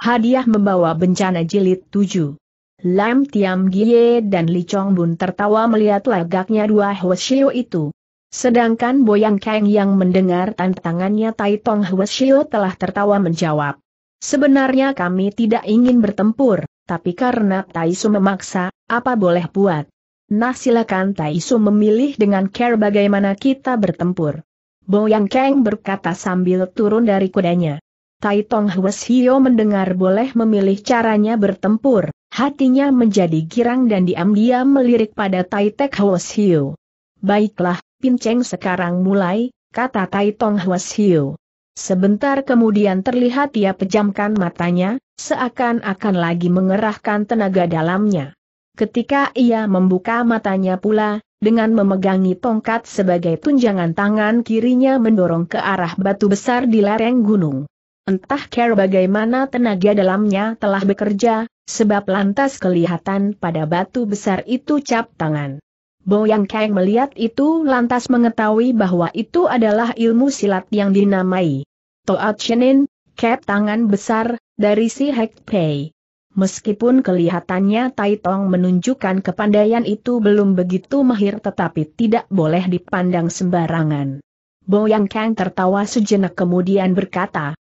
Hadiah membawa bencana jilid 7. Lam Tiam Gie dan Li Chong Bun tertawa melihat lagaknya dua Hwasyo itu. Sedangkan Boyang Kang yang mendengar tantangannya Tai Tong Hwasyo telah tertawa menjawab. Sebenarnya kami tidak ingin bertempur, tapi karena Taisu memaksa, apa boleh buat. Nah silakan Taisu memilih dengan care bagaimana kita bertempur. Boyang Kang berkata sambil turun dari kudanya. Tai Tong Hwasyo mendengar boleh memilih caranya bertempur, hatinya menjadi girang dan diam-diam melirik pada Tai Tek Hwasyo. Baiklah, Pinceng sekarang mulai, kata Tai Tong Hwasyo. Sebentar kemudian terlihat ia pejamkan matanya, seakan-akan lagi mengerahkan tenaga dalamnya. Ketika ia membuka matanya pula, dengan memegangi tongkat sebagai tunjangan tangan kirinya mendorong ke arah batu besar di lereng gunung. Entah care bagaimana tenaga dalamnya telah bekerja, sebab lantas kelihatan pada batu besar itu cap tangan. Boyang Kang melihat itu lantas mengetahui bahwa itu adalah ilmu silat yang dinamai Toat Shenin, cap tangan besar, dari si Hek Pei. Meskipun kelihatannya Tai Tong menunjukkan kepandaian itu belum begitu mahir tetapi tidak boleh dipandang sembarangan. Boyang Kang tertawa sejenak kemudian berkata,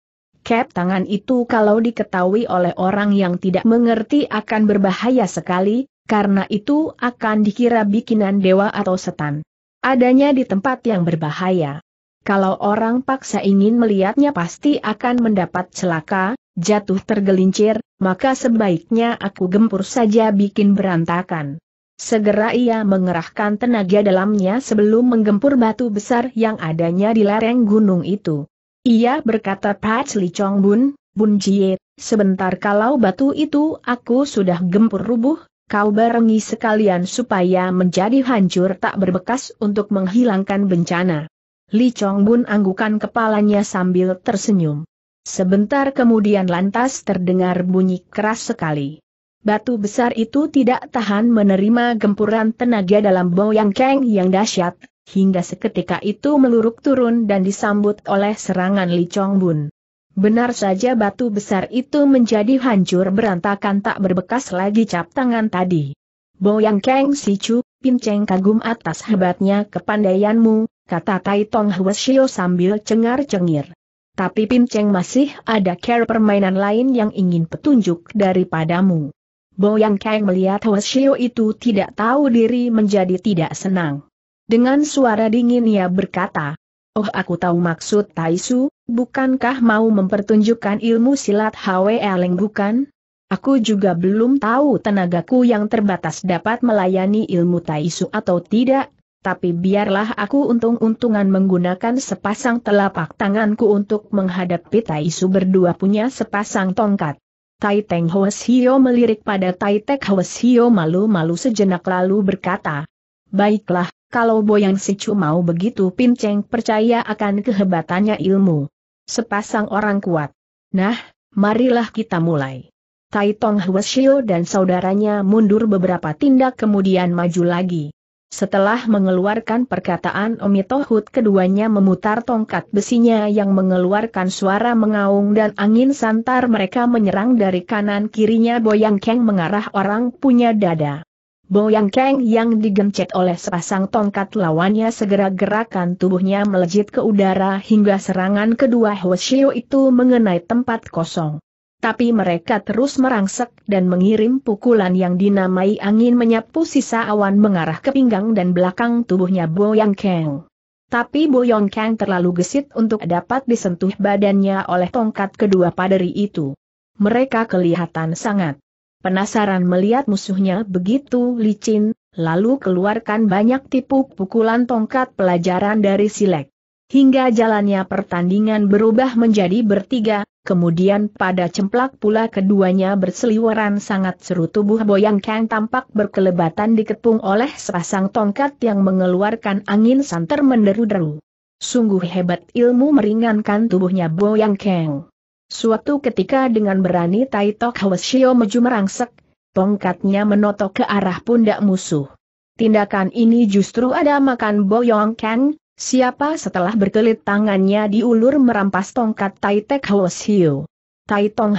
Cap tangan itu kalau diketahui oleh orang yang tidak mengerti akan berbahaya sekali, karena itu akan dikira bikinan dewa atau setan. Adanya di tempat yang berbahaya. Kalau orang paksa ingin melihatnya pasti akan mendapat celaka, jatuh tergelincir, maka sebaiknya aku gempur saja bikin berantakan. Segera ia mengerahkan tenaga dalamnya sebelum menggempur batu besar yang adanya di lereng gunung itu. Ia berkata Pat Li Chong Bun, Bun Jie, sebentar kalau batu itu aku sudah gempur rubuh, kau barengi sekalian supaya menjadi hancur tak berbekas untuk menghilangkan bencana. Li Chong Bun anggukan kepalanya sambil tersenyum. Sebentar kemudian lantas terdengar bunyi keras sekali. Batu besar itu tidak tahan menerima gempuran tenaga dalam boyang keng yang dahsyat, hingga seketika itu meluruk turun dan disambut oleh serangan Li Chong Bun. Benar saja batu besar itu menjadi hancur berantakan tak berbekas lagi cap tangan tadi. Boyang Si Chu, pinceng kagum atas hebatnya kepandaianmu, kata Tai Tong Hwasyo sambil cengar-cengir. Tapi pinceng masih ada care permainan lain yang ingin petunjuk daripadamu. Boyang Kang melihat Hwasyo itu tidak tahu diri menjadi tidak senang. Dengan suara dingin ia berkata, Oh aku tahu maksud Taisu, bukankah mau mempertunjukkan ilmu silat Hwe Leng bukan? Aku juga belum tahu tenagaku yang terbatas dapat melayani ilmu Taisu atau tidak, tapi biarlah aku untung-untungan menggunakan sepasang telapak tanganku untuk menghadapi Taisu berdua punya sepasang tongkat. Tai Teng Hwasyo melirik pada Tai Tek Hwasyo malu-malu sejenak lalu berkata, Baiklah, kalau Boyang Sicu mau begitu Pinceng percaya akan kehebatannya ilmu. Sepasang orang kuat. Nah, marilah kita mulai. Tai Tong Hwasyo dan saudaranya mundur beberapa tindak kemudian maju lagi. Setelah mengeluarkan perkataan Omitohut keduanya memutar tongkat besinya yang mengeluarkan suara mengaung dan angin santar mereka menyerang dari kanan kirinya Boyang Keng mengarah orang punya dada. Boyang Kang yang digencet oleh sepasang tongkat lawannya segera gerakan tubuhnya melejit ke udara hingga serangan kedua Hwasyo itu mengenai tempat kosong. Tapi mereka terus merangsek dan mengirim pukulan yang dinamai angin menyapu sisa awan mengarah ke pinggang dan belakang tubuhnya Boyang Kang. Tapi Boyang Kang terlalu gesit untuk dapat disentuh badannya oleh tongkat kedua paderi itu. Mereka kelihatan sangat Penasaran melihat musuhnya begitu licin, lalu keluarkan banyak tipu pukulan tongkat pelajaran dari Silek. Hingga jalannya pertandingan berubah menjadi bertiga, kemudian pada cemplak pula keduanya berseliweran sangat seru tubuh Boyang Kang tampak berkelebatan dikepung oleh sepasang tongkat yang mengeluarkan angin santer menderu-deru. Sungguh hebat ilmu meringankan tubuhnya Boyang Kang. Suatu ketika dengan berani Tai Tok Hwasyo maju merangsek, tongkatnya menotok ke arah pundak musuh. Tindakan ini justru ada makan Boyong Kang, siapa setelah berkelit tangannya diulur merampas tongkat Tai Tek Hwasyo. Tai Tong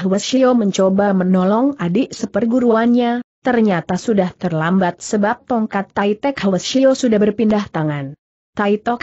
mencoba menolong adik seperguruannya, ternyata sudah terlambat sebab tongkat Tai Tek sudah berpindah tangan. Tai Tok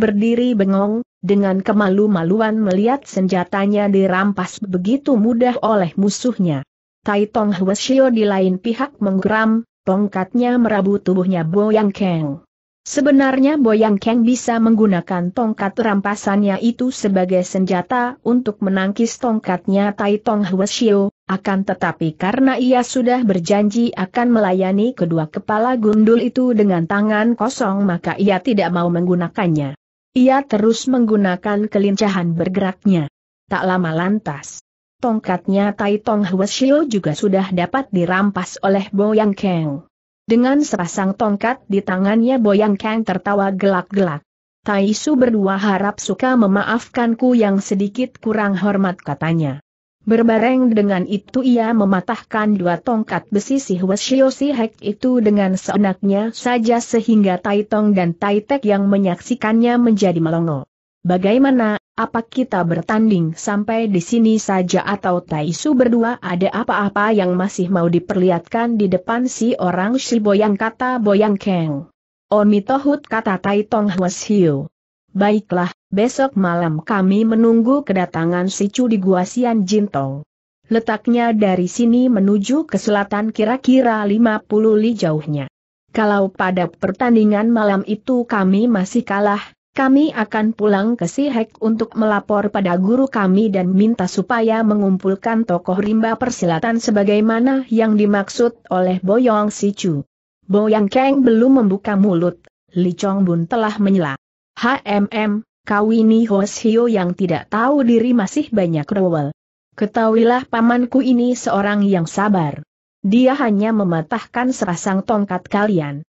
berdiri bengong, dengan kemalu-maluan melihat senjatanya dirampas begitu mudah oleh musuhnya. Tai Tong Hwasyo di lain pihak menggeram, tongkatnya merabu tubuhnya Boyang Keng. Sebenarnya Boyang Keng bisa menggunakan tongkat rampasannya itu sebagai senjata untuk menangkis tongkatnya Tai Tong Hwasyo, akan tetapi karena ia sudah berjanji akan melayani kedua kepala gundul itu dengan tangan kosong maka ia tidak mau menggunakannya. Ia terus menggunakan kelincahan bergeraknya. Tak lama lantas. Tongkatnya Tai Tong Hwasyo juga sudah dapat dirampas oleh Boyang Keng. Dengan sepasang tongkat di tangannya Boyang Kang tertawa gelak-gelak. Taisu berdua harap suka memaafkanku yang sedikit kurang hormat katanya. Berbareng dengan itu ia mematahkan dua tongkat besi si Hwasyo si Hek itu dengan seenaknya saja sehingga Taitong dan Taitek yang menyaksikannya menjadi melongo. Bagaimana, apa kita bertanding sampai di sini saja atau Taisu berdua ada apa-apa yang masih mau diperlihatkan di depan si orang si Boyang kata Boyang Keng. Oni tohut kata Tai Tong Hwashiu. Baiklah, besok malam kami menunggu kedatangan si Chu di Gua Sian Jintong. Letaknya dari sini menuju ke selatan kira-kira 50 li jauhnya. Kalau pada pertandingan malam itu kami masih kalah, kami akan pulang ke Sihek untuk melapor pada guru kami dan minta supaya mengumpulkan tokoh rimba persilatan sebagaimana yang dimaksud oleh Boyong Sichu. Boyang Keng belum membuka mulut, Li Chong Bun telah menyela. HMM, kau ini Hio yang tidak tahu diri masih banyak rewel. Ketahuilah pamanku ini seorang yang sabar. Dia hanya mematahkan serasang tongkat kalian.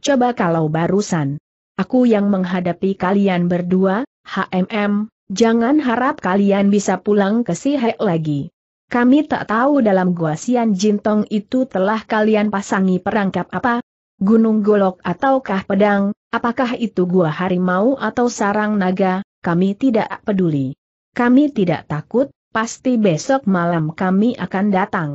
Coba kalau barusan Aku yang menghadapi kalian berdua, HMM, jangan harap kalian bisa pulang ke Sihek lagi. Kami tak tahu dalam Gua Sian Jintong itu telah kalian pasangi perangkap apa? Gunung Golok ataukah pedang, apakah itu gua harimau atau sarang naga, kami tidak peduli. Kami tidak takut, pasti besok malam kami akan datang.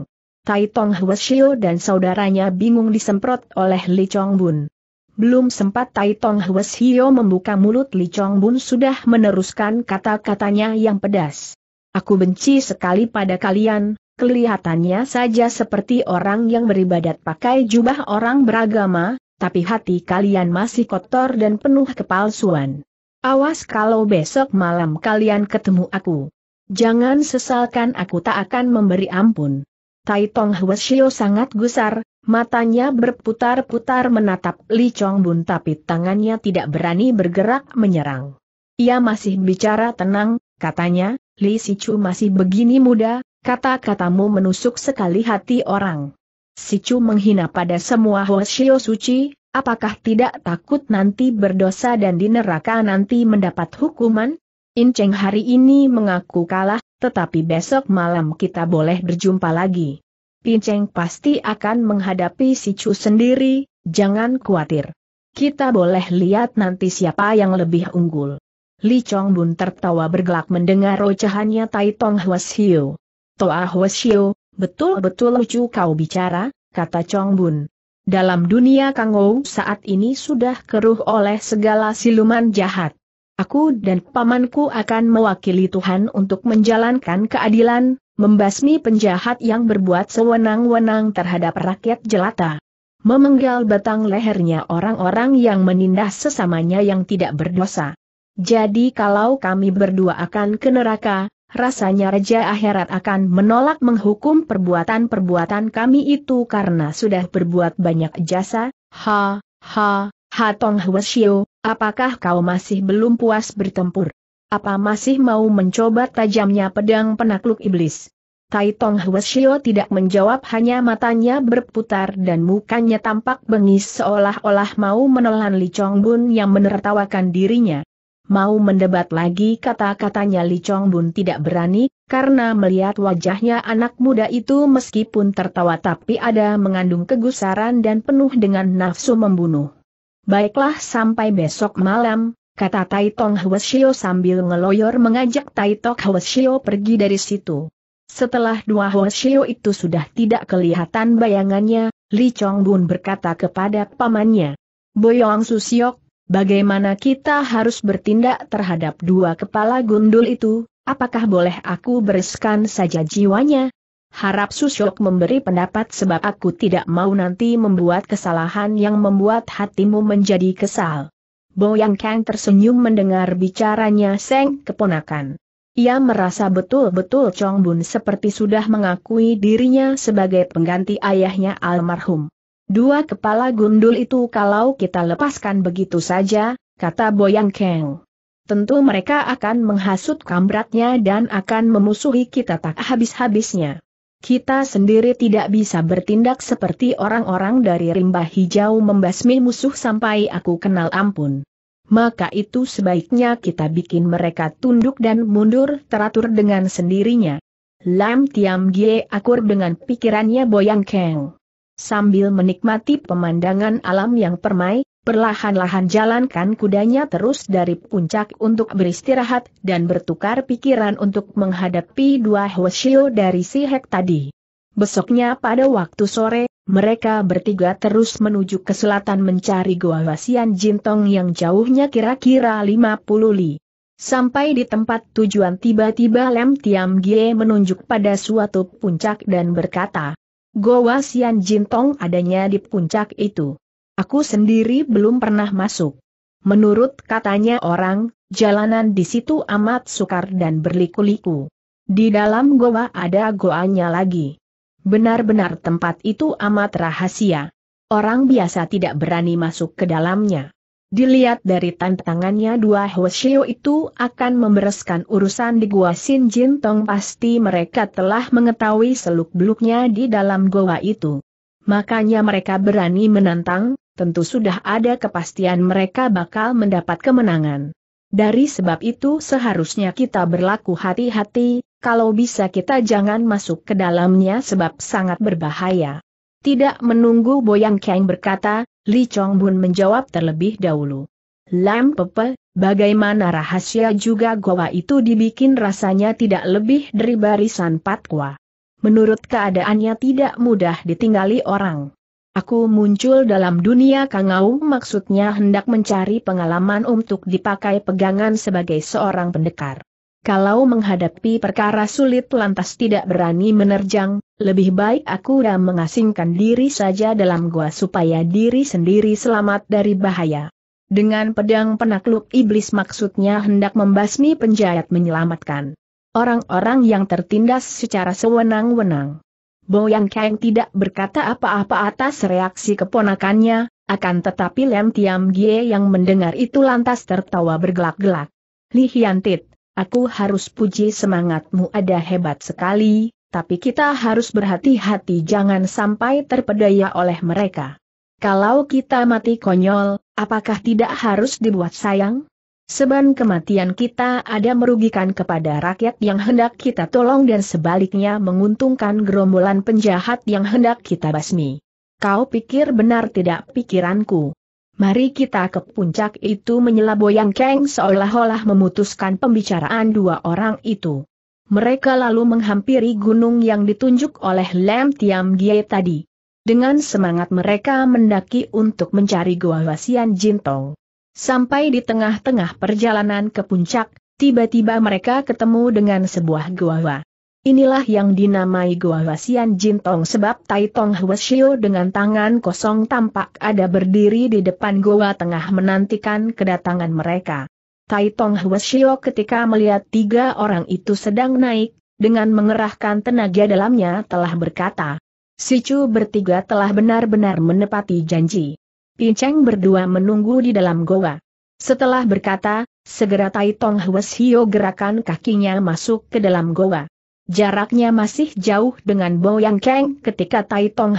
Tai Tong Hwasyo dan saudaranya bingung disemprot oleh Li Chong Bun. Belum sempat Tai Tong Hwes Hio membuka mulut Li Chong Bun sudah meneruskan kata-katanya yang pedas. Aku benci sekali pada kalian, kelihatannya saja seperti orang yang beribadat pakai jubah orang beragama, tapi hati kalian masih kotor dan penuh kepalsuan. Awas kalau besok malam kalian ketemu aku. Jangan sesalkan aku tak akan memberi ampun. Tai Tong Hwasyo sangat gusar, matanya berputar-putar menatap Li Chong Bun tapi tangannya tidak berani bergerak menyerang. Ia masih bicara tenang, katanya, Li Si Chu masih begini muda, kata-katamu menusuk sekali hati orang. Si Chu menghina pada semua Hwasyo suci, apakah tidak takut nanti berdosa dan di neraka nanti mendapat hukuman? Inceng hari ini mengaku kalah, tetapi besok malam kita boleh berjumpa lagi. Pinceng pasti akan menghadapi si Chu sendiri, jangan khawatir. Kita boleh lihat nanti siapa yang lebih unggul. Li Chong Bun tertawa bergelak mendengar ocehannya Tai Tong Hwasyo. Toa Hwasyo, betul-betul lucu kau bicara, kata Chong Bun. Dalam dunia Kangou saat ini sudah keruh oleh segala siluman jahat. Aku dan pamanku akan mewakili Tuhan untuk menjalankan keadilan, membasmi penjahat yang berbuat sewenang-wenang terhadap rakyat jelata. Memenggal batang lehernya orang-orang yang menindas sesamanya yang tidak berdosa. Jadi kalau kami berdua akan ke neraka, rasanya Raja Akhirat akan menolak menghukum perbuatan-perbuatan kami itu karena sudah berbuat banyak jasa, ha, ha, ha Tong Hwasyo, Apakah kau masih belum puas bertempur? Apa masih mau mencoba tajamnya pedang penakluk iblis? Tai Tong Hwasyo tidak menjawab hanya matanya berputar dan mukanya tampak bengis seolah-olah mau menelan Li Chong Bun yang menertawakan dirinya. Mau mendebat lagi kata-katanya Li Chong Bun tidak berani, karena melihat wajahnya anak muda itu meskipun tertawa tapi ada mengandung kegusaran dan penuh dengan nafsu membunuh. Baiklah sampai besok malam, kata Tai Tong Hwasyo sambil ngeloyor mengajak Tai Tok Hwasyo pergi dari situ. Setelah dua Hoshio itu sudah tidak kelihatan bayangannya, Li Chong Bun berkata kepada pamannya, Boyong Susiok, bagaimana kita harus bertindak terhadap dua kepala gundul itu, apakah boleh aku bereskan saja jiwanya? Harap Susiok memberi pendapat sebab aku tidak mau nanti membuat kesalahan yang membuat hatimu menjadi kesal. Boyang Kang tersenyum mendengar bicaranya Seng keponakan. Ia merasa betul-betul Chong Bun seperti sudah mengakui dirinya sebagai pengganti ayahnya almarhum. Dua kepala gundul itu kalau kita lepaskan begitu saja, kata Boyang Keng. Tentu mereka akan menghasut kambratnya dan akan memusuhi kita tak habis-habisnya. Kita sendiri tidak bisa bertindak seperti orang-orang dari rimba hijau membasmi musuh sampai aku kenal ampun maka itu sebaiknya kita bikin mereka tunduk dan mundur teratur dengan sendirinya. Lam Tiam Gie akur dengan pikirannya Boyang Keng. Sambil menikmati pemandangan alam yang permai, perlahan-lahan jalankan kudanya terus dari puncak untuk beristirahat dan bertukar pikiran untuk menghadapi dua Hwasyo dari si Hek tadi. Besoknya pada waktu sore, mereka bertiga terus menuju ke selatan mencari Goa Wasian Jintong yang jauhnya kira-kira 50 li. Sampai di tempat tujuan tiba-tiba Lem Tiam Gie menunjuk pada suatu puncak dan berkata, Goa Sian Jintong adanya di puncak itu. Aku sendiri belum pernah masuk. Menurut katanya orang, jalanan di situ amat sukar dan berliku-liku. Di dalam goa ada goanya lagi. Benar-benar tempat itu amat rahasia. Orang biasa tidak berani masuk ke dalamnya. Dilihat dari tantangannya dua Hwasyo itu akan membereskan urusan di Gua Sin Jin Tong pasti mereka telah mengetahui seluk-beluknya di dalam goa itu. Makanya mereka berani menantang, tentu sudah ada kepastian mereka bakal mendapat kemenangan. Dari sebab itu seharusnya kita berlaku hati-hati, kalau bisa kita jangan masuk ke dalamnya sebab sangat berbahaya. Tidak menunggu Boyang Kang berkata, Li Chong Bun menjawab terlebih dahulu. Lam Pepe, bagaimana rahasia juga goa itu dibikin rasanya tidak lebih dari barisan patwa. Menurut keadaannya tidak mudah ditinggali orang. Aku muncul dalam dunia kangau maksudnya hendak mencari pengalaman untuk dipakai pegangan sebagai seorang pendekar. Kalau menghadapi perkara sulit lantas tidak berani menerjang, lebih baik aku dan mengasingkan diri saja dalam gua supaya diri sendiri selamat dari bahaya. Dengan pedang penakluk iblis maksudnya hendak membasmi penjahat menyelamatkan orang-orang yang tertindas secara sewenang-wenang. Boyang Kang tidak berkata apa-apa atas reaksi keponakannya, akan tetapi Lem Tiam Gie yang mendengar itu lantas tertawa bergelak-gelak. Li Hiantit, Aku harus puji semangatmu ada hebat sekali, tapi kita harus berhati-hati jangan sampai terpedaya oleh mereka. Kalau kita mati konyol, apakah tidak harus dibuat sayang? Seban kematian kita ada merugikan kepada rakyat yang hendak kita tolong dan sebaliknya menguntungkan gerombolan penjahat yang hendak kita basmi. Kau pikir benar tidak pikiranku? Mari kita ke puncak itu menyela Boyang Keng seolah-olah memutuskan pembicaraan dua orang itu. Mereka lalu menghampiri gunung yang ditunjuk oleh Lem Tiam Gie tadi. Dengan semangat mereka mendaki untuk mencari Gua Wasian Jintong. Sampai di tengah-tengah perjalanan ke puncak, tiba-tiba mereka ketemu dengan sebuah gua. Inilah yang dinamai Gua Wasian Jintong sebab Tai Tong Hwasyo dengan tangan kosong tampak ada berdiri di depan goa tengah menantikan kedatangan mereka. Tai Tong Hwasyo ketika melihat tiga orang itu sedang naik, dengan mengerahkan tenaga dalamnya telah berkata, Si Chu bertiga telah benar-benar menepati janji. Pinceng berdua menunggu di dalam goa. Setelah berkata, segera Tai Tong Hwasyo gerakan kakinya masuk ke dalam goa. Jaraknya masih jauh dengan Boyang Keng ketika Tai Tong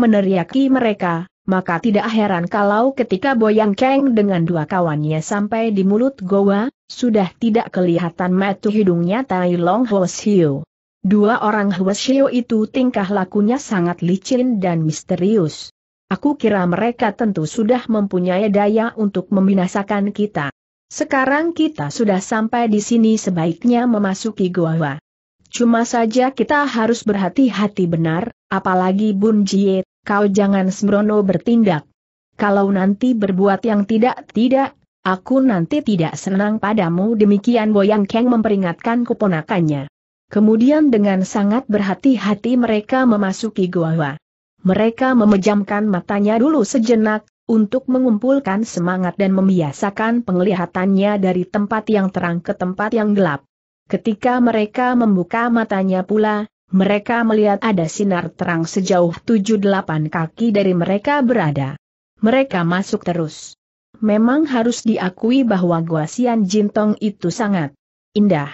meneriaki mereka, maka tidak heran kalau ketika Boyang Keng dengan dua kawannya sampai di mulut goa, sudah tidak kelihatan metu hidungnya Tai Long Hwasyo. Dua orang Hwasyo itu tingkah lakunya sangat licin dan misterius. Aku kira mereka tentu sudah mempunyai daya untuk membinasakan kita. Sekarang kita sudah sampai di sini sebaiknya memasuki goa. Cuma saja kita harus berhati-hati benar, apalagi Bun Jie, kau jangan sembrono bertindak. Kalau nanti berbuat yang tidak-tidak, aku nanti tidak senang padamu demikian Boyang Keng memperingatkan keponakannya. Kemudian dengan sangat berhati-hati mereka memasuki goa. Mereka memejamkan matanya dulu sejenak, untuk mengumpulkan semangat dan membiasakan penglihatannya dari tempat yang terang ke tempat yang gelap. Ketika mereka membuka matanya pula, mereka melihat ada sinar terang sejauh tujuh delapan kaki dari mereka berada. Mereka masuk terus. Memang harus diakui bahwa Gua Sian Jintong itu sangat indah.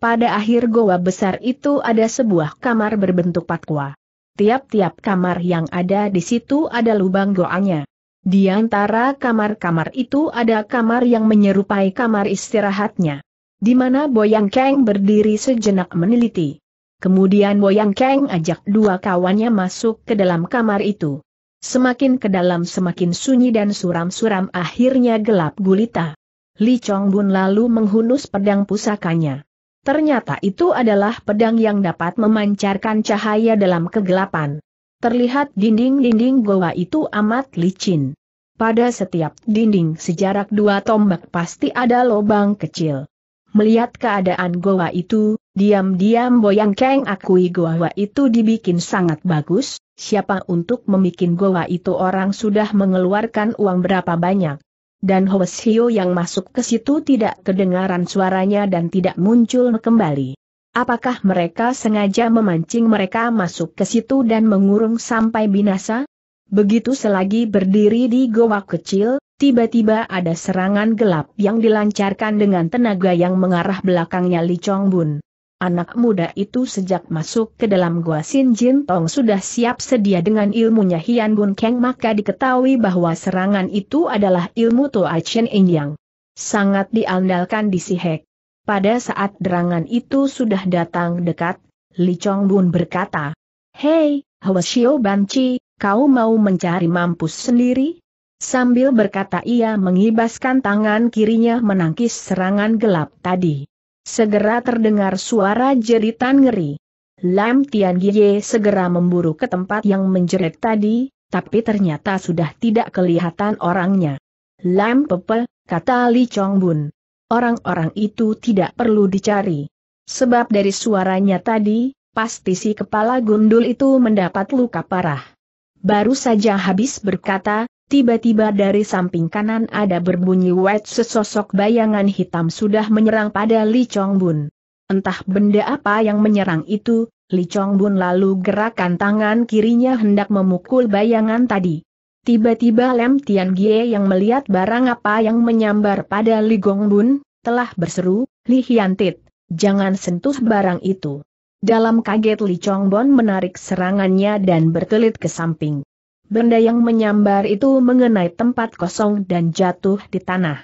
Pada akhir goa besar itu ada sebuah kamar berbentuk patwa. Tiap-tiap kamar yang ada di situ ada lubang goanya. Di antara kamar-kamar itu ada kamar yang menyerupai kamar istirahatnya. Di mana Boyang Kang berdiri sejenak meneliti. Kemudian Boyang Kang ajak dua kawannya masuk ke dalam kamar itu. Semakin ke dalam semakin sunyi dan suram-suram akhirnya gelap gulita. Li Chong Bun lalu menghunus pedang pusakanya. Ternyata itu adalah pedang yang dapat memancarkan cahaya dalam kegelapan. Terlihat dinding-dinding goa itu amat licin. Pada setiap dinding sejarak dua tombak pasti ada lubang kecil. Melihat keadaan goa itu, diam-diam Boyang Keng akui goa itu dibikin sangat bagus, siapa untuk membuat goa itu orang sudah mengeluarkan uang berapa banyak dan Hwasio yang masuk ke situ tidak kedengaran suaranya dan tidak muncul kembali. Apakah mereka sengaja memancing mereka masuk ke situ dan mengurung sampai binasa? Begitu selagi berdiri di goa kecil, tiba-tiba ada serangan gelap yang dilancarkan dengan tenaga yang mengarah belakangnya Li Chong Bun. Anak muda itu sejak masuk ke dalam gua Sin Jin Tong sudah siap sedia dengan ilmunya Hian Bun Keng maka diketahui bahwa serangan itu adalah ilmu Toa Chen Ing yang sangat diandalkan di Sihek. Pada saat derangan itu sudah datang dekat, Li Chong Bun berkata, Hei, Hwasio Banci, kau mau mencari mampus sendiri? Sambil berkata ia mengibaskan tangan kirinya menangkis serangan gelap tadi. Segera terdengar suara jeritan ngeri. Lam Tian Gie segera memburu ke tempat yang menjerit tadi, tapi ternyata sudah tidak kelihatan orangnya. Lam Pepe, kata Li Chong Bun. Orang-orang itu tidak perlu dicari. Sebab dari suaranya tadi, pasti si kepala gundul itu mendapat luka parah. Baru saja habis berkata, Tiba-tiba dari samping kanan ada berbunyi wet sesosok bayangan hitam sudah menyerang pada Li Chong Bun. Entah benda apa yang menyerang itu, Li Chong Bun lalu gerakan tangan kirinya hendak memukul bayangan tadi. Tiba-tiba Lem Tian Gie yang melihat barang apa yang menyambar pada Li Gong Bun, telah berseru, Li Hiantit, jangan sentuh barang itu. Dalam kaget Li Chong Bun menarik serangannya dan berkelit ke samping. Benda yang menyambar itu mengenai tempat kosong dan jatuh di tanah.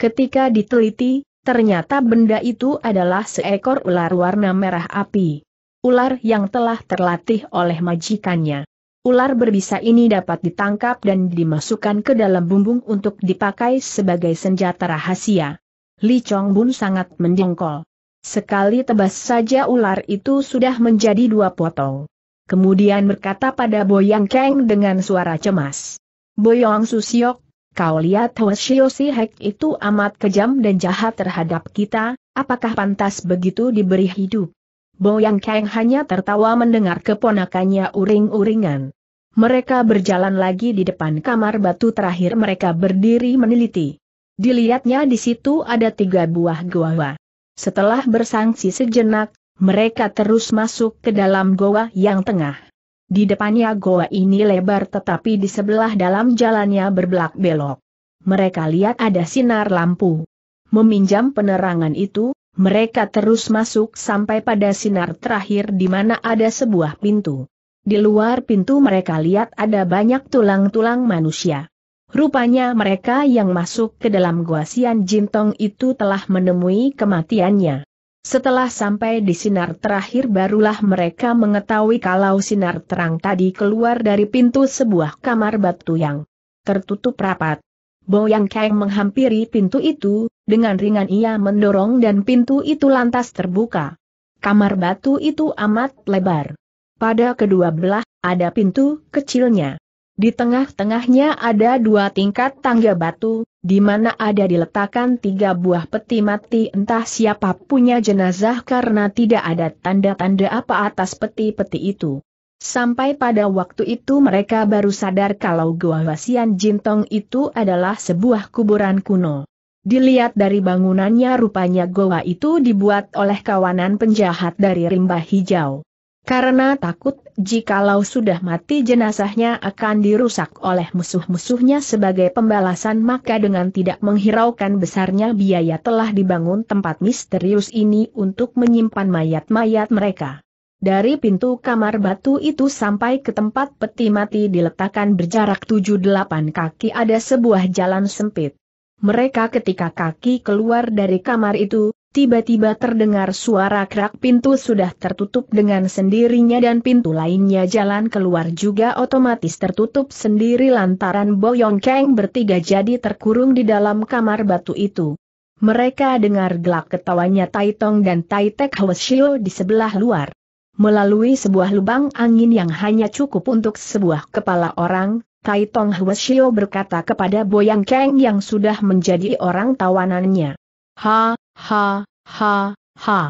Ketika diteliti, ternyata benda itu adalah seekor ular warna merah api. Ular yang telah terlatih oleh majikannya. Ular berbisa ini dapat ditangkap dan dimasukkan ke dalam bumbung untuk dipakai sebagai senjata rahasia. Li Chong Bun sangat menjengkol. Sekali tebas saja ular itu sudah menjadi dua potong kemudian berkata pada Boyang Keng dengan suara cemas. Boyang Susiok, kau lihat Hwasyo Si Hek itu amat kejam dan jahat terhadap kita, apakah pantas begitu diberi hidup? Boyang Keng hanya tertawa mendengar keponakannya uring-uringan. Mereka berjalan lagi di depan kamar batu terakhir mereka berdiri meneliti. Dilihatnya di situ ada tiga buah gua. Setelah bersangsi sejenak, mereka terus masuk ke dalam goa yang tengah. Di depannya goa ini lebar tetapi di sebelah dalam jalannya berbelak belok. Mereka lihat ada sinar lampu. Meminjam penerangan itu, mereka terus masuk sampai pada sinar terakhir di mana ada sebuah pintu. Di luar pintu mereka lihat ada banyak tulang-tulang manusia. Rupanya mereka yang masuk ke dalam gua Sian Jintong itu telah menemui kematiannya. Setelah sampai di sinar terakhir barulah mereka mengetahui kalau sinar terang tadi keluar dari pintu sebuah kamar batu yang tertutup rapat. Boyang Kang menghampiri pintu itu, dengan ringan ia mendorong dan pintu itu lantas terbuka. Kamar batu itu amat lebar. Pada kedua belah, ada pintu kecilnya. Di tengah-tengahnya ada dua tingkat tangga batu, di mana ada diletakkan tiga buah peti mati entah siapa punya jenazah karena tidak ada tanda-tanda apa atas peti-peti itu. Sampai pada waktu itu mereka baru sadar kalau Gua Wasian Jintong itu adalah sebuah kuburan kuno. Dilihat dari bangunannya rupanya goa itu dibuat oleh kawanan penjahat dari rimba hijau. Karena takut jikalau sudah mati jenazahnya akan dirusak oleh musuh-musuhnya sebagai pembalasan maka dengan tidak menghiraukan besarnya biaya telah dibangun tempat misterius ini untuk menyimpan mayat-mayat mereka. Dari pintu kamar batu itu sampai ke tempat peti mati diletakkan berjarak 7-8 kaki ada sebuah jalan sempit. Mereka ketika kaki keluar dari kamar itu, Tiba-tiba terdengar suara kerak pintu sudah tertutup dengan sendirinya dan pintu lainnya jalan keluar juga otomatis tertutup sendiri lantaran Boyong Kang bertiga jadi terkurung di dalam kamar batu itu. Mereka dengar gelak ketawanya Tai Tong dan Tai Tek Hwasyo di sebelah luar. Melalui sebuah lubang angin yang hanya cukup untuk sebuah kepala orang, Tai Tong Hwasyo berkata kepada Boyang Kang yang sudah menjadi orang tawanannya. Ha, ha, ha, ha.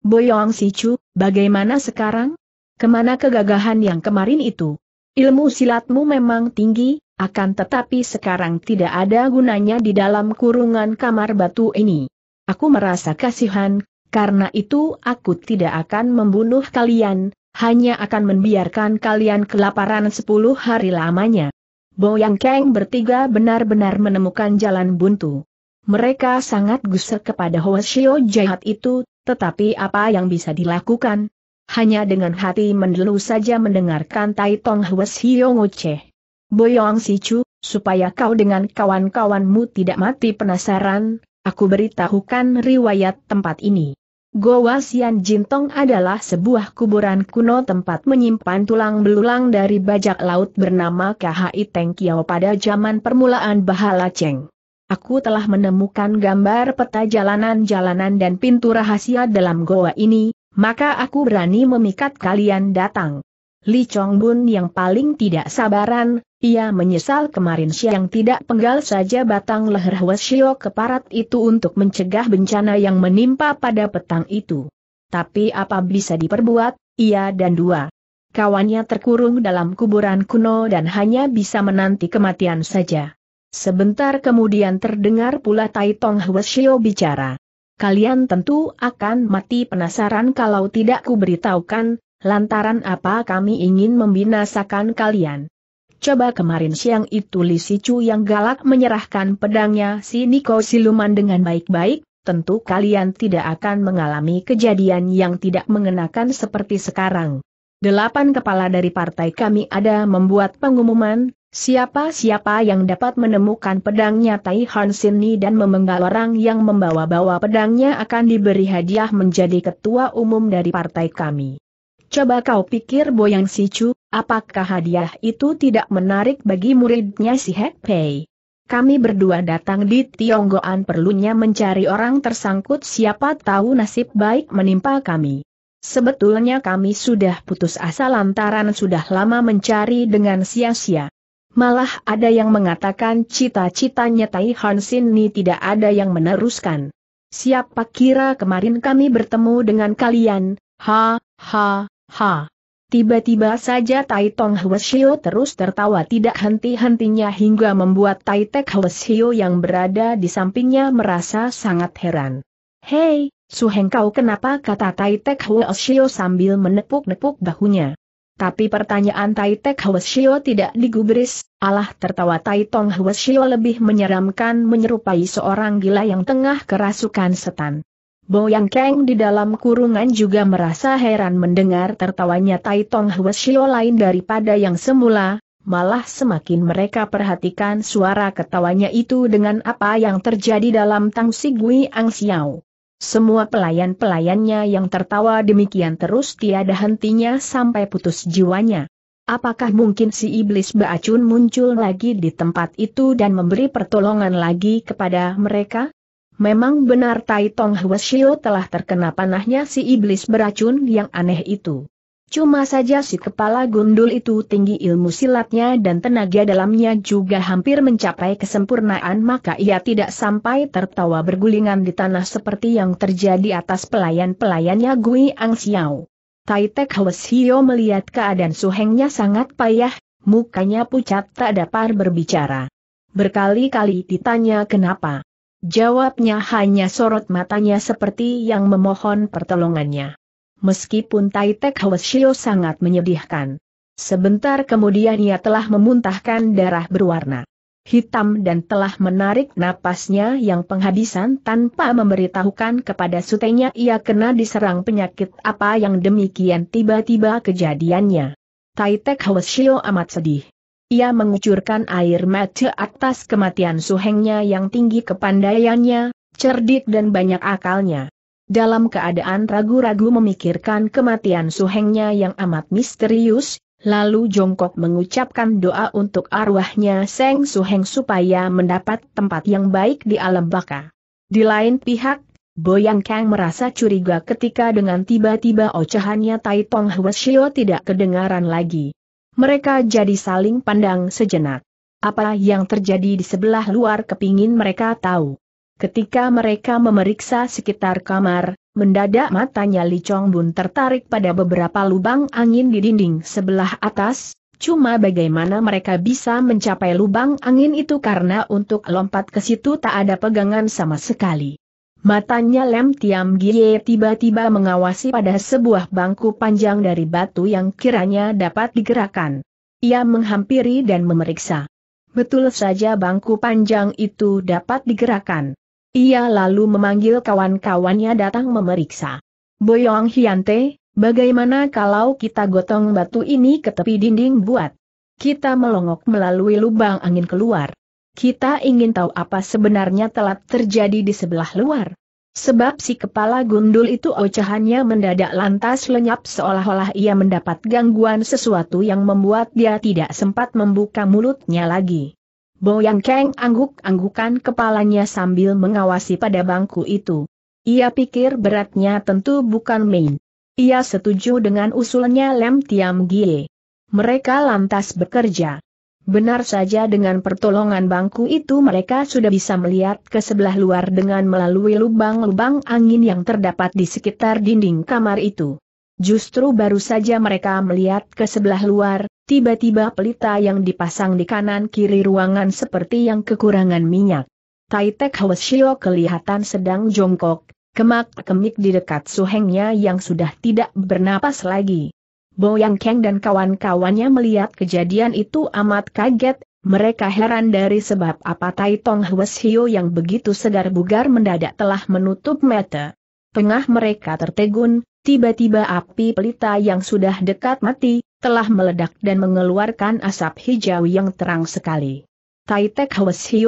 Boyong Sicu, bagaimana sekarang? Ke mana kegagahan yang kemarin itu? Ilmu silatmu memang tinggi, akan tetapi sekarang tidak ada gunanya di dalam kurungan kamar batu ini. Aku merasa kasihan, karena itu aku tidak akan membunuh kalian, hanya akan membiarkan kalian kelaparan sepuluh hari lamanya. Boyang Kang bertiga benar-benar menemukan jalan buntu. Mereka sangat gusar kepada Hoshio jahat itu, tetapi apa yang bisa dilakukan? Hanya dengan hati mendelu saja mendengarkan Tai Tong Hoshio ngoceh. Boyong Sicu, supaya kau dengan kawan-kawanmu tidak mati penasaran, aku beritahukan riwayat tempat ini. Goa Sian Jintong adalah sebuah kuburan kuno tempat menyimpan tulang belulang dari bajak laut bernama KHI Teng Kiao pada zaman permulaan Bahala Cheng aku telah menemukan gambar peta jalanan-jalanan dan pintu rahasia dalam goa ini, maka aku berani memikat kalian datang. Li Chong Bun yang paling tidak sabaran, ia menyesal kemarin siang tidak penggal saja batang leher Hwasyo keparat itu untuk mencegah bencana yang menimpa pada petang itu. Tapi apa bisa diperbuat, ia dan dua kawannya terkurung dalam kuburan kuno dan hanya bisa menanti kematian saja. Sebentar kemudian terdengar pula Tai Tong Hwasyo bicara. Kalian tentu akan mati penasaran kalau tidak kuberitahukan, lantaran apa kami ingin membinasakan kalian. Coba kemarin siang itu Li Sicu yang galak menyerahkan pedangnya si Niko Siluman dengan baik-baik, tentu kalian tidak akan mengalami kejadian yang tidak mengenakan seperti sekarang. Delapan kepala dari partai kami ada membuat pengumuman, Siapa-siapa yang dapat menemukan pedangnya Tai Han Sini dan memenggal orang yang membawa-bawa pedangnya akan diberi hadiah menjadi ketua umum dari partai kami. Coba kau pikir Boyang Sicu, apakah hadiah itu tidak menarik bagi muridnya si Hek Pei? Kami berdua datang di Tionggoan perlunya mencari orang tersangkut siapa tahu nasib baik menimpa kami. Sebetulnya kami sudah putus asa lantaran sudah lama mencari dengan sia-sia. Malah ada yang mengatakan cita-citanya Tai Hansin ini tidak ada yang meneruskan. Siapa kira kemarin kami bertemu dengan kalian, ha, ha, ha. Tiba-tiba saja Tai Tong Hwasyo terus tertawa tidak henti-hentinya hingga membuat Tai Tek Hwasyo yang berada di sampingnya merasa sangat heran. Hei, Suheng kau kenapa kata Tai Tek Hwasyo sambil menepuk-nepuk bahunya. Tapi pertanyaan Tai Tek Hwasyo tidak digubris, alah tertawa Tai Tong Hwasyo lebih menyeramkan menyerupai seorang gila yang tengah kerasukan setan. Boyang Kang di dalam kurungan juga merasa heran mendengar tertawanya Tai Tong Hwasyo lain daripada yang semula, malah semakin mereka perhatikan suara ketawanya itu dengan apa yang terjadi dalam Tang Si Gui Ang Xiao. Semua pelayan-pelayannya yang tertawa demikian terus tiada hentinya sampai putus jiwanya. Apakah mungkin si iblis Bacun muncul lagi di tempat itu dan memberi pertolongan lagi kepada mereka? Memang benar Tai Tong Hwasyo telah terkena panahnya si iblis beracun yang aneh itu. Cuma saja si kepala gundul itu tinggi ilmu silatnya dan tenaga dalamnya juga hampir mencapai kesempurnaan maka ia tidak sampai tertawa bergulingan di tanah seperti yang terjadi atas pelayan-pelayannya Gui Ang Xiao. Tai Tek Hwasyo melihat keadaan suhengnya sangat payah, mukanya pucat tak dapat berbicara. Berkali-kali ditanya kenapa. Jawabnya hanya sorot matanya seperti yang memohon pertolongannya. Meskipun Tai Tek Hwasyo sangat menyedihkan. Sebentar kemudian ia telah memuntahkan darah berwarna hitam dan telah menarik napasnya yang penghabisan tanpa memberitahukan kepada sutenya ia kena diserang penyakit apa yang demikian tiba-tiba kejadiannya. Tai Tek Hwasyo amat sedih. Ia mengucurkan air mata atas kematian suhengnya yang tinggi kepandaiannya, cerdik dan banyak akalnya. Dalam keadaan ragu-ragu memikirkan kematian suhengnya yang amat misterius, lalu jongkok mengucapkan doa untuk arwahnya Seng Suheng supaya mendapat tempat yang baik di alam baka. Di lain pihak, Boyang Kang merasa curiga ketika dengan tiba-tiba ocehannya Tai Tong Hwasyo tidak kedengaran lagi. Mereka jadi saling pandang sejenak. Apa yang terjadi di sebelah luar kepingin mereka tahu. Ketika mereka memeriksa sekitar kamar, mendadak matanya Li Chong Bun tertarik pada beberapa lubang angin di dinding sebelah atas, cuma bagaimana mereka bisa mencapai lubang angin itu karena untuk lompat ke situ tak ada pegangan sama sekali. Matanya Lem Tiam Gie tiba-tiba mengawasi pada sebuah bangku panjang dari batu yang kiranya dapat digerakkan. Ia menghampiri dan memeriksa. Betul saja bangku panjang itu dapat digerakkan. Ia lalu memanggil kawan-kawannya datang memeriksa. Boyong Hiante, bagaimana kalau kita gotong batu ini ke tepi dinding buat? Kita melongok melalui lubang angin keluar. Kita ingin tahu apa sebenarnya telah terjadi di sebelah luar. Sebab si kepala gundul itu ocahannya mendadak lantas lenyap seolah-olah ia mendapat gangguan sesuatu yang membuat dia tidak sempat membuka mulutnya lagi. Boyang Keng angguk-anggukan kepalanya sambil mengawasi pada bangku itu. Ia pikir beratnya tentu bukan main. Ia setuju dengan usulnya Lem Tiam Gie. Mereka lantas bekerja. Benar saja dengan pertolongan bangku itu mereka sudah bisa melihat ke sebelah luar dengan melalui lubang-lubang angin yang terdapat di sekitar dinding kamar itu. Justru baru saja mereka melihat ke sebelah luar, tiba-tiba pelita yang dipasang di kanan kiri ruangan seperti yang kekurangan minyak. Tai Tek Hwasyo kelihatan sedang jongkok, kemak-kemik di dekat suhengnya yang sudah tidak bernapas lagi. Boyang Keng dan kawan-kawannya melihat kejadian itu amat kaget, mereka heran dari sebab apa Tai Tong Hwasyo yang begitu segar bugar mendadak telah menutup mata. Tengah mereka tertegun, tiba-tiba api pelita yang sudah dekat mati, telah meledak dan mengeluarkan asap hijau yang terang sekali. Tai Tek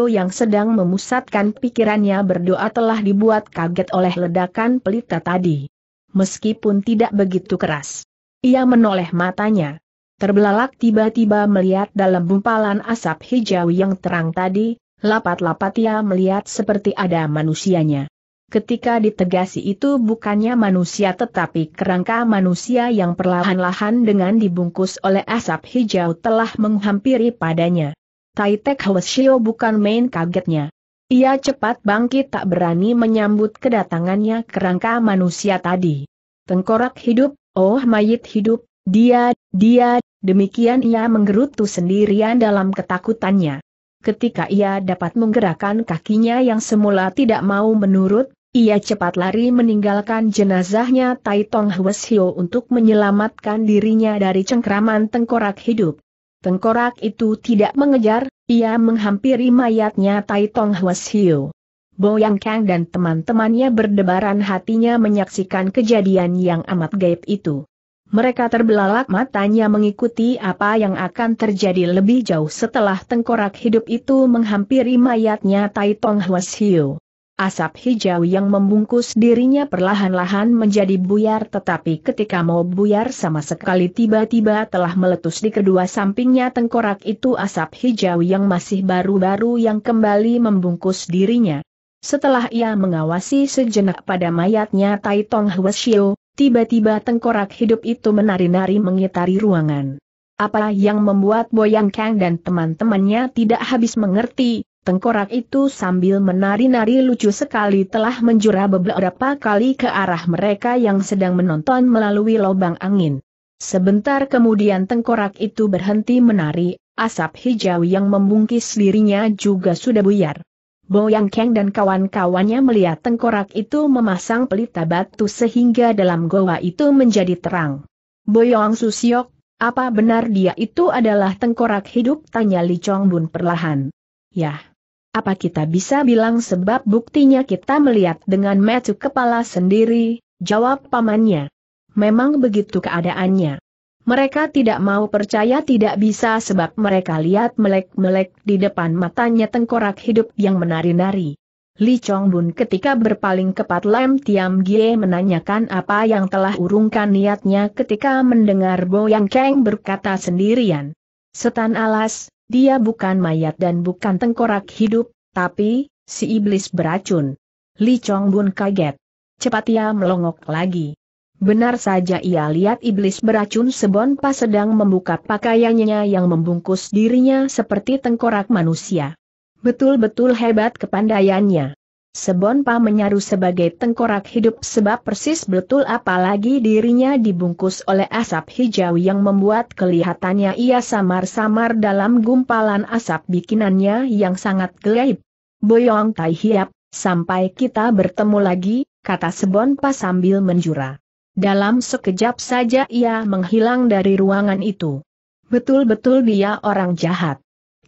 yang sedang memusatkan pikirannya berdoa telah dibuat kaget oleh ledakan pelita tadi. Meskipun tidak begitu keras. Ia menoleh matanya. Terbelalak tiba-tiba melihat dalam bumpalan asap hijau yang terang tadi, lapat-lapat ia melihat seperti ada manusianya. Ketika ditegasi itu bukannya manusia tetapi kerangka manusia yang perlahan-lahan dengan dibungkus oleh asap hijau telah menghampiri padanya. Tai Tek Hwasyo bukan main kagetnya. Ia cepat bangkit tak berani menyambut kedatangannya kerangka manusia tadi. Tengkorak hidup, Oh mayit hidup, dia, dia, demikian ia menggerutu sendirian dalam ketakutannya. Ketika ia dapat menggerakkan kakinya yang semula tidak mau menurut, ia cepat lari meninggalkan jenazahnya Tai Tong Hwasyo untuk menyelamatkan dirinya dari cengkraman tengkorak hidup. Tengkorak itu tidak mengejar, ia menghampiri mayatnya Tai Tong Hwasyo. Boyang Kang dan teman-temannya berdebaran hatinya menyaksikan kejadian yang amat gaib itu. Mereka terbelalak matanya mengikuti apa yang akan terjadi lebih jauh setelah tengkorak hidup itu menghampiri mayatnya Tai Tong Hwasyo. Asap hijau yang membungkus dirinya perlahan-lahan menjadi buyar tetapi ketika mau buyar sama sekali tiba-tiba telah meletus di kedua sampingnya tengkorak itu asap hijau yang masih baru-baru yang kembali membungkus dirinya. Setelah ia mengawasi sejenak pada mayatnya Tai Tong Hwasyo, tiba-tiba tengkorak hidup itu menari-nari mengitari ruangan. Apa yang membuat Boyang Kang dan teman-temannya tidak habis mengerti, tengkorak itu sambil menari-nari lucu sekali telah menjura beberapa kali ke arah mereka yang sedang menonton melalui lubang angin. Sebentar kemudian tengkorak itu berhenti menari, asap hijau yang membungkis dirinya juga sudah buyar. Boyang Kang dan kawan-kawannya melihat tengkorak itu memasang pelita batu sehingga dalam goa itu menjadi terang. Boyong Susiok, apa benar dia itu adalah tengkorak hidup? Tanya Li Chong Bun perlahan. Yah. Apa kita bisa bilang sebab buktinya kita melihat dengan mata kepala sendiri, jawab pamannya. Memang begitu keadaannya. Mereka tidak mau percaya tidak bisa sebab mereka lihat melek-melek di depan matanya tengkorak hidup yang menari-nari. Li Chong Bun ketika berpaling kepat Lam Tiam Gie menanyakan apa yang telah urungkan niatnya ketika mendengar Bo Yang Kang berkata sendirian. Setan alas, dia bukan mayat dan bukan tengkorak hidup, tapi, si iblis beracun. Li Chong Bun kaget. Cepat ia melongok lagi. Benar saja ia lihat iblis beracun Sebonpa sedang membuka pakaiannya yang membungkus dirinya seperti tengkorak manusia. Betul-betul hebat kepandaiannya. Sebonpa menyaru sebagai tengkorak hidup sebab persis betul apalagi dirinya dibungkus oleh asap hijau yang membuat kelihatannya ia samar-samar dalam gumpalan asap bikinannya yang sangat gaib. Boyong Tai Hiap, sampai kita bertemu lagi, kata Sebonpa sambil menjura. Dalam sekejap saja ia menghilang dari ruangan itu. Betul-betul dia orang jahat.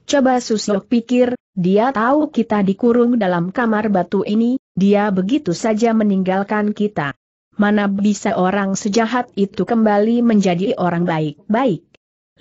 Coba Susyok pikir, dia tahu kita dikurung dalam kamar batu ini, dia begitu saja meninggalkan kita. Mana bisa orang sejahat itu kembali menjadi orang baik-baik.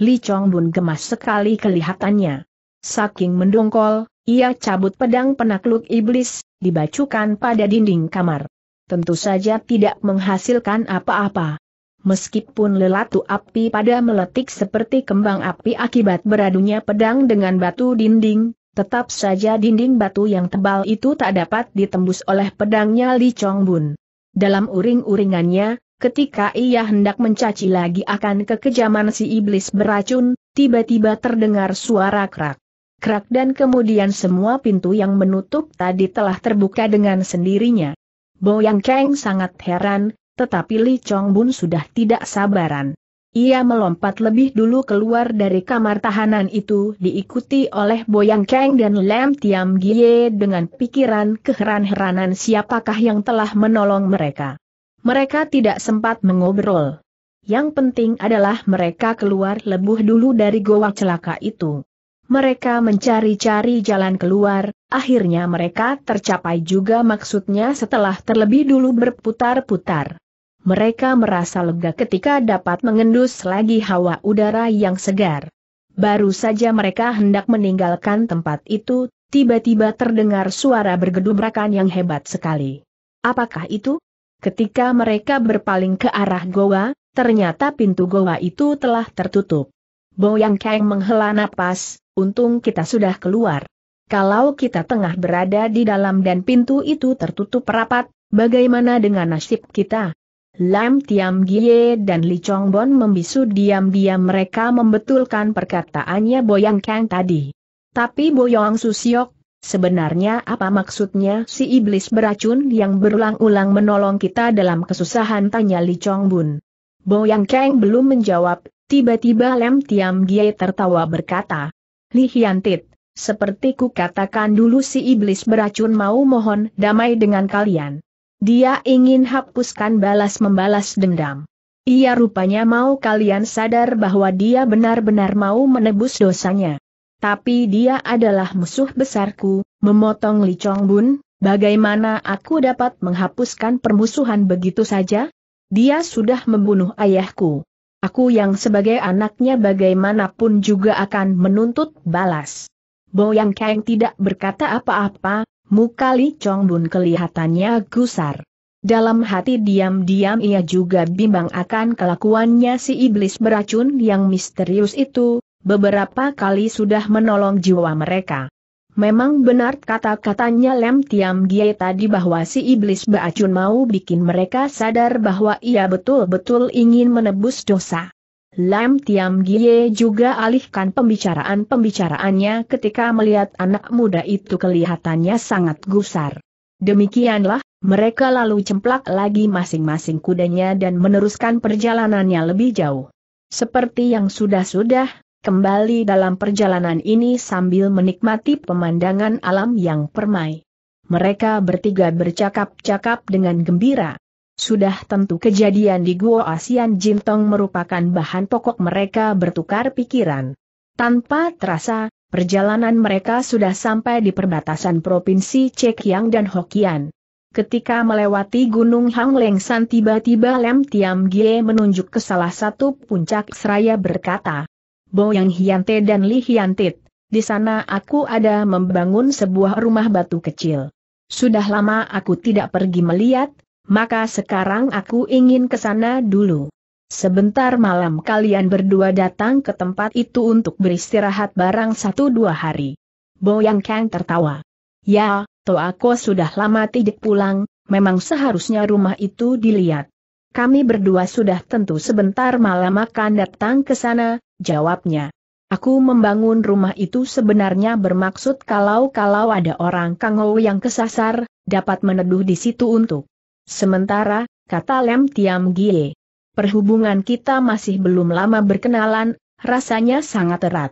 Li Chong Bun gemas sekali kelihatannya. Saking mendongkol, ia cabut pedang penakluk iblis, dibacukan pada dinding kamar tentu saja tidak menghasilkan apa-apa. Meskipun lelatu api pada meletik seperti kembang api akibat beradunya pedang dengan batu dinding, tetap saja dinding batu yang tebal itu tak dapat ditembus oleh pedangnya Li Chong Bun. Dalam uring-uringannya, ketika ia hendak mencaci lagi akan kekejaman si iblis beracun, tiba-tiba terdengar suara krak. Krak dan kemudian semua pintu yang menutup tadi telah terbuka dengan sendirinya. Boyang Kang sangat heran, tetapi Li Chong Bun sudah tidak sabaran. Ia melompat lebih dulu keluar dari kamar tahanan itu diikuti oleh Boyang Kang dan Lam Tiam Gie dengan pikiran keheran-heranan siapakah yang telah menolong mereka. Mereka tidak sempat mengobrol. Yang penting adalah mereka keluar lebuh dulu dari goa celaka itu. Mereka mencari-cari jalan keluar, akhirnya mereka tercapai juga maksudnya setelah terlebih dulu berputar-putar. Mereka merasa lega ketika dapat mengendus lagi hawa udara yang segar. Baru saja mereka hendak meninggalkan tempat itu, tiba-tiba terdengar suara bergedubrakan yang hebat sekali. Apakah itu? Ketika mereka berpaling ke arah goa, ternyata pintu goa itu telah tertutup. Boyang Kang menghela napas, untung kita sudah keluar. Kalau kita tengah berada di dalam dan pintu itu tertutup rapat, bagaimana dengan nasib kita? Lam Tiam Gie dan Li Chong Bon membisu diam-diam mereka membetulkan perkataannya Boyang Kang tadi. Tapi Boyong Susiok, sebenarnya apa maksudnya si iblis beracun yang berulang-ulang menolong kita dalam kesusahan tanya Li Chong Bun. Boyang Kang belum menjawab, tiba-tiba Lam Tiam Gie tertawa berkata, Li Hiantit, seperti ku katakan dulu si iblis beracun mau mohon damai dengan kalian. Dia ingin hapuskan balas membalas dendam. Ia rupanya mau kalian sadar bahwa dia benar-benar mau menebus dosanya. Tapi dia adalah musuh besarku, memotong Li Chong Bun, bagaimana aku dapat menghapuskan permusuhan begitu saja? Dia sudah membunuh ayahku. Aku yang sebagai anaknya bagaimanapun juga akan menuntut balas. Boyang Kang tidak berkata apa-apa, muka Li Chong Bun kelihatannya gusar. Dalam hati diam-diam ia juga bimbang akan kelakuannya si iblis beracun yang misterius itu, beberapa kali sudah menolong jiwa mereka. Memang benar kata-katanya Lem Tiam Gie tadi bahwa si iblis Bacun mau bikin mereka sadar bahwa ia betul-betul ingin menebus dosa. Lam Tiam Gie juga alihkan pembicaraan-pembicaraannya ketika melihat anak muda itu kelihatannya sangat gusar. Demikianlah, mereka lalu cemplak lagi masing-masing kudanya dan meneruskan perjalanannya lebih jauh. Seperti yang sudah-sudah, kembali dalam perjalanan ini sambil menikmati pemandangan alam yang permai. Mereka bertiga bercakap-cakap dengan gembira. Sudah tentu kejadian di Gua Asian Jintong merupakan bahan pokok mereka bertukar pikiran. Tanpa terasa, perjalanan mereka sudah sampai di perbatasan Provinsi Cekiang dan Hokian. Ketika melewati Gunung Hang Lengsan tiba-tiba Lem Tiam Gie menunjuk ke salah satu puncak seraya berkata, Bo Yang Hiante dan Li Hiantit, di sana aku ada membangun sebuah rumah batu kecil. Sudah lama aku tidak pergi melihat, maka sekarang aku ingin ke sana dulu. Sebentar malam kalian berdua datang ke tempat itu untuk beristirahat barang satu dua hari. Boyang Kang tertawa. Ya, to aku sudah lama tidak pulang, memang seharusnya rumah itu dilihat. Kami berdua sudah tentu sebentar malam akan datang ke sana, jawabnya. Aku membangun rumah itu sebenarnya bermaksud kalau-kalau ada orang Kangou yang kesasar, dapat meneduh di situ untuk Sementara, kata Lem Tiam Gie, perhubungan kita masih belum lama berkenalan, rasanya sangat erat.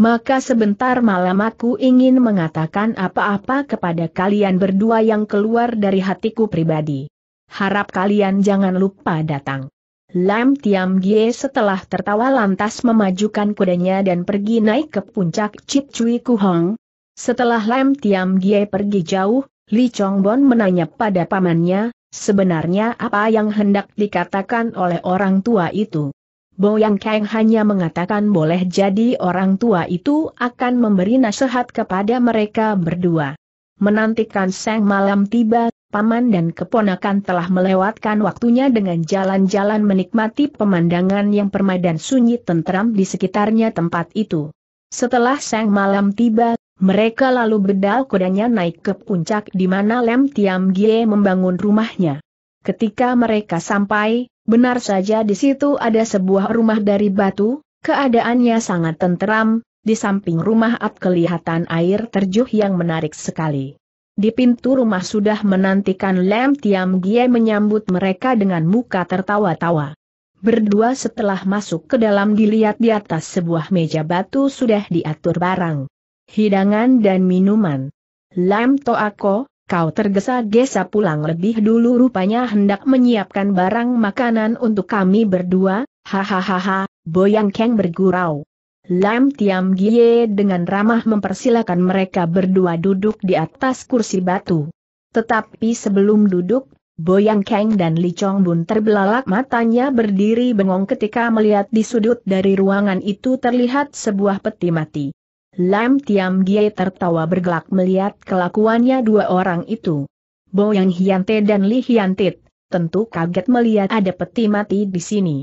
Maka sebentar malam aku ingin mengatakan apa-apa kepada kalian berdua yang keluar dari hatiku pribadi. Harap kalian jangan lupa datang. Lam Tiam Gie setelah tertawa lantas memajukan kudanya dan pergi naik ke puncak Cip Cui Kuhong. Setelah Lam Tiam Gie pergi jauh, Li Chong Bon menanya pada pamannya, Sebenarnya apa yang hendak dikatakan oleh orang tua itu? Boyang Kang hanya mengatakan boleh jadi orang tua itu akan memberi nasihat kepada mereka berdua. Menantikan sang malam tiba, paman dan keponakan telah melewatkan waktunya dengan jalan-jalan menikmati pemandangan yang permai dan sunyi tentram di sekitarnya tempat itu. Setelah sang malam tiba, mereka lalu bedal kudanya naik ke puncak di mana Lem Tiam Gie membangun rumahnya. Ketika mereka sampai, benar saja di situ ada sebuah rumah dari batu, keadaannya sangat tenteram, di samping rumah Ab kelihatan air terjuh yang menarik sekali. Di pintu rumah sudah menantikan Lem Tiam Gie menyambut mereka dengan muka tertawa-tawa. Berdua setelah masuk ke dalam dilihat di atas sebuah meja batu sudah diatur barang hidangan dan minuman. Lam Toako, kau tergesa-gesa pulang lebih dulu rupanya hendak menyiapkan barang makanan untuk kami berdua, hahaha, Boyang Keng bergurau. Lam Tiam Gie dengan ramah mempersilakan mereka berdua duduk di atas kursi batu. Tetapi sebelum duduk, Boyang Keng dan Li Chong Bun terbelalak matanya berdiri bengong ketika melihat di sudut dari ruangan itu terlihat sebuah peti mati. Lam Tiam Gie tertawa bergelak melihat kelakuannya dua orang itu. Bo Yang Hiante dan Li Hiantit, tentu kaget melihat ada peti mati di sini.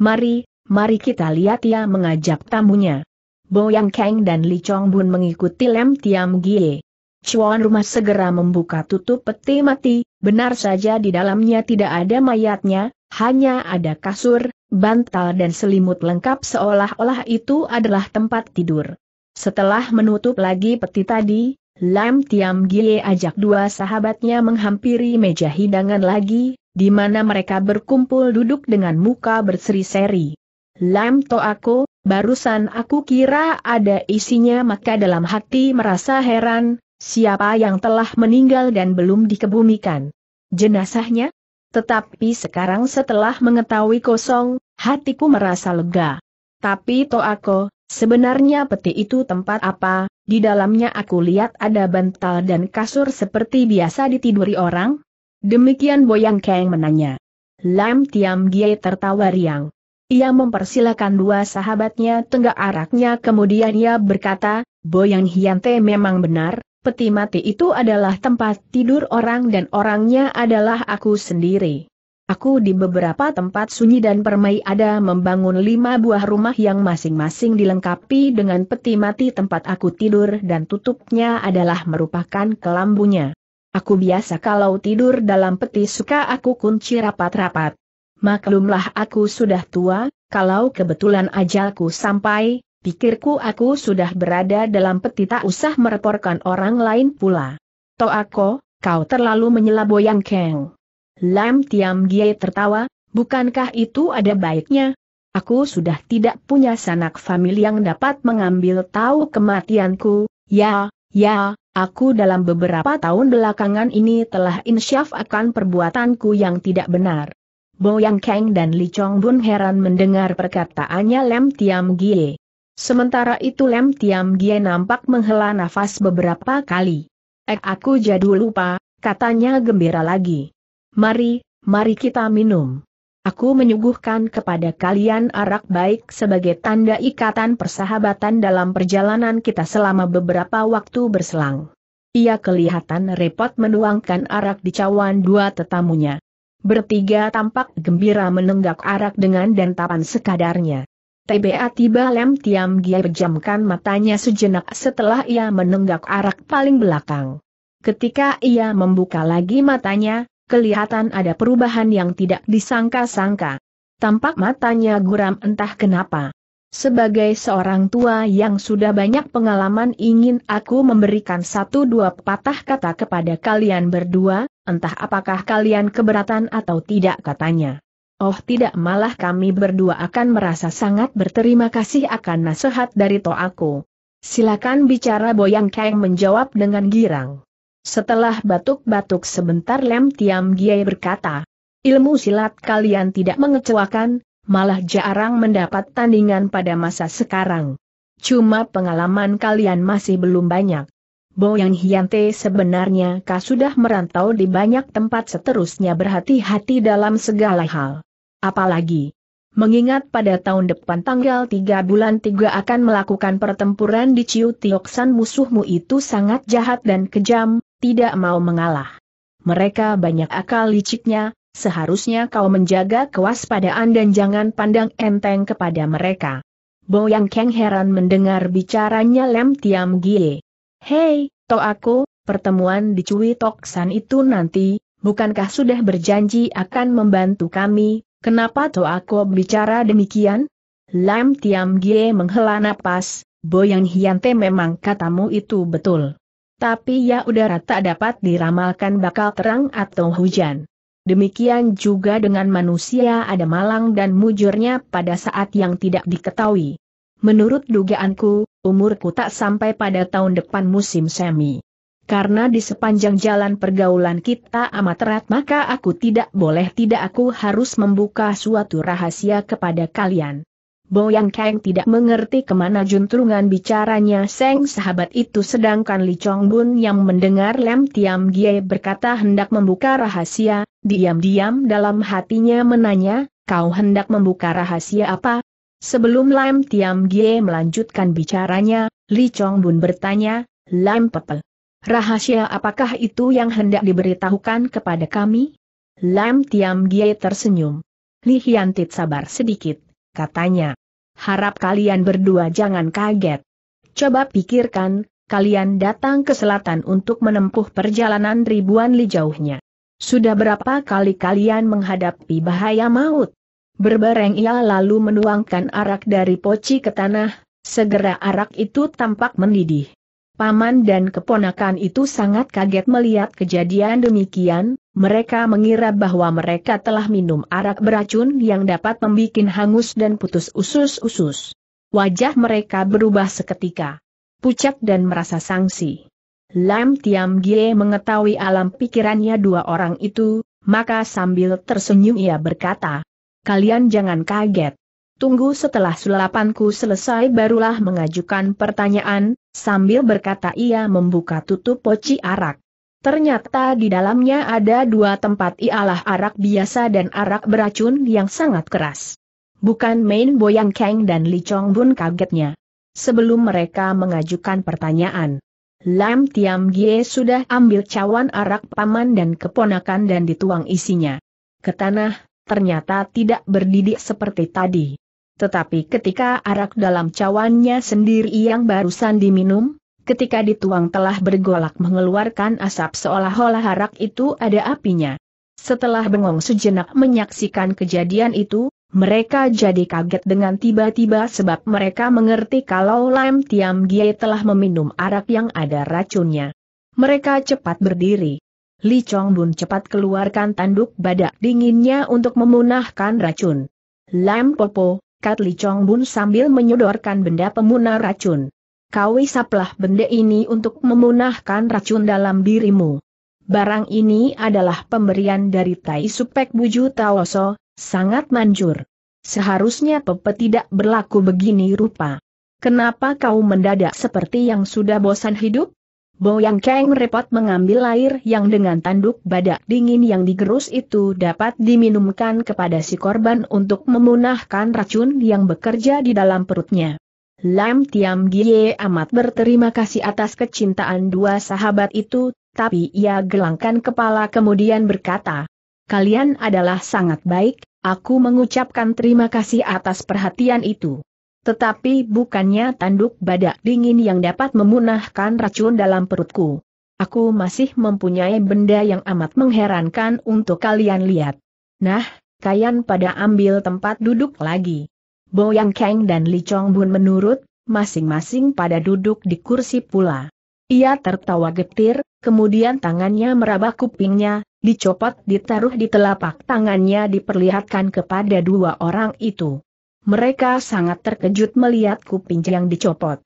Mari, mari kita lihat ia mengajak tamunya. Bo Yang Kang dan Li Chong Bun mengikuti Lam Tiam Gie. Chuan rumah segera membuka tutup peti mati, benar saja di dalamnya tidak ada mayatnya, hanya ada kasur, bantal dan selimut lengkap seolah-olah itu adalah tempat tidur. Setelah menutup lagi peti tadi, Lam Tiam Gie ajak dua sahabatnya menghampiri meja hidangan lagi, di mana mereka berkumpul duduk dengan muka berseri-seri. Lam To aku, barusan aku kira ada isinya maka dalam hati merasa heran, siapa yang telah meninggal dan belum dikebumikan. Jenazahnya? Tetapi sekarang setelah mengetahui kosong, hatiku merasa lega. Tapi To aku, Sebenarnya peti itu tempat apa, di dalamnya aku lihat ada bantal dan kasur seperti biasa ditiduri orang? Demikian Boyang Kang menanya. Lam Tiam Gie tertawa riang. Ia mempersilakan dua sahabatnya tenggak araknya kemudian ia berkata, Boyang Hiante memang benar, peti mati itu adalah tempat tidur orang dan orangnya adalah aku sendiri. Aku di beberapa tempat sunyi dan permai ada membangun lima buah rumah yang masing-masing dilengkapi dengan peti mati tempat aku tidur dan tutupnya adalah merupakan kelambunya. Aku biasa kalau tidur dalam peti suka aku kunci rapat-rapat. Maklumlah aku sudah tua, kalau kebetulan ajalku sampai, pikirku aku sudah berada dalam peti tak usah mereporkan orang lain pula. Toako, kau terlalu menyela Boyang Keng. Lam Tiam Gie tertawa, bukankah itu ada baiknya? Aku sudah tidak punya sanak famili yang dapat mengambil tahu kematianku, ya, ya, aku dalam beberapa tahun belakangan ini telah insyaf akan perbuatanku yang tidak benar. Bo Yang Kang dan Li Chong Bun heran mendengar perkataannya Lam Tiam Gie. Sementara itu Lam Tiam Gie nampak menghela nafas beberapa kali. Eh aku jadul lupa, katanya gembira lagi. Mari, mari kita minum. Aku menyuguhkan kepada kalian arak baik sebagai tanda ikatan persahabatan dalam perjalanan kita selama beberapa waktu berselang. Ia kelihatan repot menuangkan arak di cawan dua tetamunya. Bertiga tampak gembira menenggak arak dengan dentapan sekadarnya. TBA tiba Lem Tiam Gia berjamkan matanya sejenak setelah ia menenggak arak paling belakang. Ketika ia membuka lagi matanya, kelihatan ada perubahan yang tidak disangka-sangka. Tampak matanya guram entah kenapa. Sebagai seorang tua yang sudah banyak pengalaman ingin aku memberikan satu dua patah kata kepada kalian berdua, entah apakah kalian keberatan atau tidak katanya. Oh tidak malah kami berdua akan merasa sangat berterima kasih akan nasihat dari Toaku. Silakan bicara Boyang Kang menjawab dengan girang. Setelah batuk-batuk sebentar Lem Tiam Gie berkata, ilmu silat kalian tidak mengecewakan, malah jarang mendapat tandingan pada masa sekarang. Cuma pengalaman kalian masih belum banyak. Boyang Hyante sebenarnya kau sudah merantau di banyak tempat seterusnya berhati-hati dalam segala hal. Apalagi, mengingat pada tahun depan tanggal 3 bulan 3 akan melakukan pertempuran di Ciu Tioksan musuhmu itu sangat jahat dan kejam, tidak mau mengalah. Mereka banyak akal liciknya, seharusnya kau menjaga kewaspadaan dan jangan pandang enteng kepada mereka. Boyang Keng heran mendengar bicaranya Lem Tiam Gie. Hei, to aku, pertemuan di Cui Toksan itu nanti, bukankah sudah berjanji akan membantu kami, kenapa to aku bicara demikian? Lam Tiam Gie menghela napas, Boyang Hiante memang katamu itu betul. Tapi ya udara tak dapat diramalkan bakal terang atau hujan. Demikian juga dengan manusia ada malang dan mujurnya pada saat yang tidak diketahui. Menurut dugaanku, umurku tak sampai pada tahun depan musim semi. Karena di sepanjang jalan pergaulan kita amat erat maka aku tidak boleh tidak aku harus membuka suatu rahasia kepada kalian. Boyang Kang tidak mengerti ke mana juntrungan bicaranya Seng sahabat itu sedangkan Li Chong Bun yang mendengar Lem Tiam Gie berkata hendak membuka rahasia, diam-diam dalam hatinya menanya, kau hendak membuka rahasia apa? Sebelum Lem Tiam Gie melanjutkan bicaranya, Li Chong Bun bertanya, Lem Pepel. Rahasia apakah itu yang hendak diberitahukan kepada kami? Lem Tiam Gie tersenyum. Li Hiantit sabar sedikit, katanya harap kalian berdua jangan kaget. Coba pikirkan, kalian datang ke selatan untuk menempuh perjalanan ribuan li jauhnya. Sudah berapa kali kalian menghadapi bahaya maut? Berbareng ia lalu menuangkan arak dari poci ke tanah, segera arak itu tampak mendidih. Paman dan keponakan itu sangat kaget melihat kejadian demikian, mereka mengira bahwa mereka telah minum arak beracun yang dapat membuat hangus dan putus usus-usus. Wajah mereka berubah seketika. Pucat dan merasa sangsi. Lam Tiam Gie mengetahui alam pikirannya dua orang itu, maka sambil tersenyum ia berkata, Kalian jangan kaget. Tunggu setelah sulapanku selesai barulah mengajukan pertanyaan, sambil berkata ia membuka tutup poci arak. Ternyata di dalamnya ada dua tempat ialah arak biasa dan arak beracun yang sangat keras. Bukan main Boyang Kang dan Li Chong Bun kagetnya. Sebelum mereka mengajukan pertanyaan, Lam Tiam Gie sudah ambil cawan arak paman dan keponakan dan dituang isinya. ke tanah, ternyata tidak berdidik seperti tadi. Tetapi ketika arak dalam cawannya sendiri yang barusan diminum, ketika dituang telah bergolak mengeluarkan asap seolah-olah arak itu ada apinya. Setelah bengong sejenak menyaksikan kejadian itu, mereka jadi kaget dengan tiba-tiba sebab mereka mengerti kalau Lam Tiam Gie telah meminum arak yang ada racunnya. Mereka cepat berdiri. Li Chong Bun cepat keluarkan tanduk badak dinginnya untuk memunahkan racun. Lam Popo, kat Li Chong Bun sambil menyodorkan benda pemunah racun. Kau isaplah benda ini untuk memunahkan racun dalam dirimu. Barang ini adalah pemberian dari Tai Supek Buju Taoso, sangat manjur. Seharusnya Pepe tidak berlaku begini rupa. Kenapa kau mendadak seperti yang sudah bosan hidup? Boyang Kang repot mengambil air yang dengan tanduk badak dingin yang digerus itu dapat diminumkan kepada si korban untuk memunahkan racun yang bekerja di dalam perutnya. Lam Tiam Gie amat berterima kasih atas kecintaan dua sahabat itu, tapi ia gelangkan kepala kemudian berkata, Kalian adalah sangat baik, aku mengucapkan terima kasih atas perhatian itu. Tetapi bukannya tanduk badak dingin yang dapat memunahkan racun dalam perutku. Aku masih mempunyai benda yang amat mengherankan untuk kalian lihat. Nah, kalian pada ambil tempat duduk lagi. Boyang Kang dan Li Chong Bun menurut, masing-masing pada duduk di kursi pula. Ia tertawa getir, kemudian tangannya meraba kupingnya, dicopot ditaruh di telapak tangannya diperlihatkan kepada dua orang itu. Mereka sangat terkejut melihat kuping yang dicopot.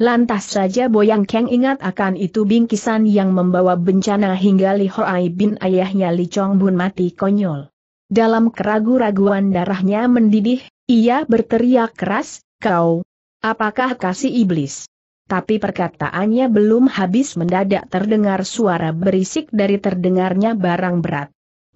Lantas saja Boyang Keng ingat akan itu bingkisan yang membawa bencana hingga Li Hoai bin ayahnya Li Chong Bun mati konyol. Dalam keragu-raguan darahnya mendidih, ia berteriak keras, kau, apakah kasih iblis? tapi perkataannya belum habis mendadak terdengar suara berisik dari terdengarnya barang berat.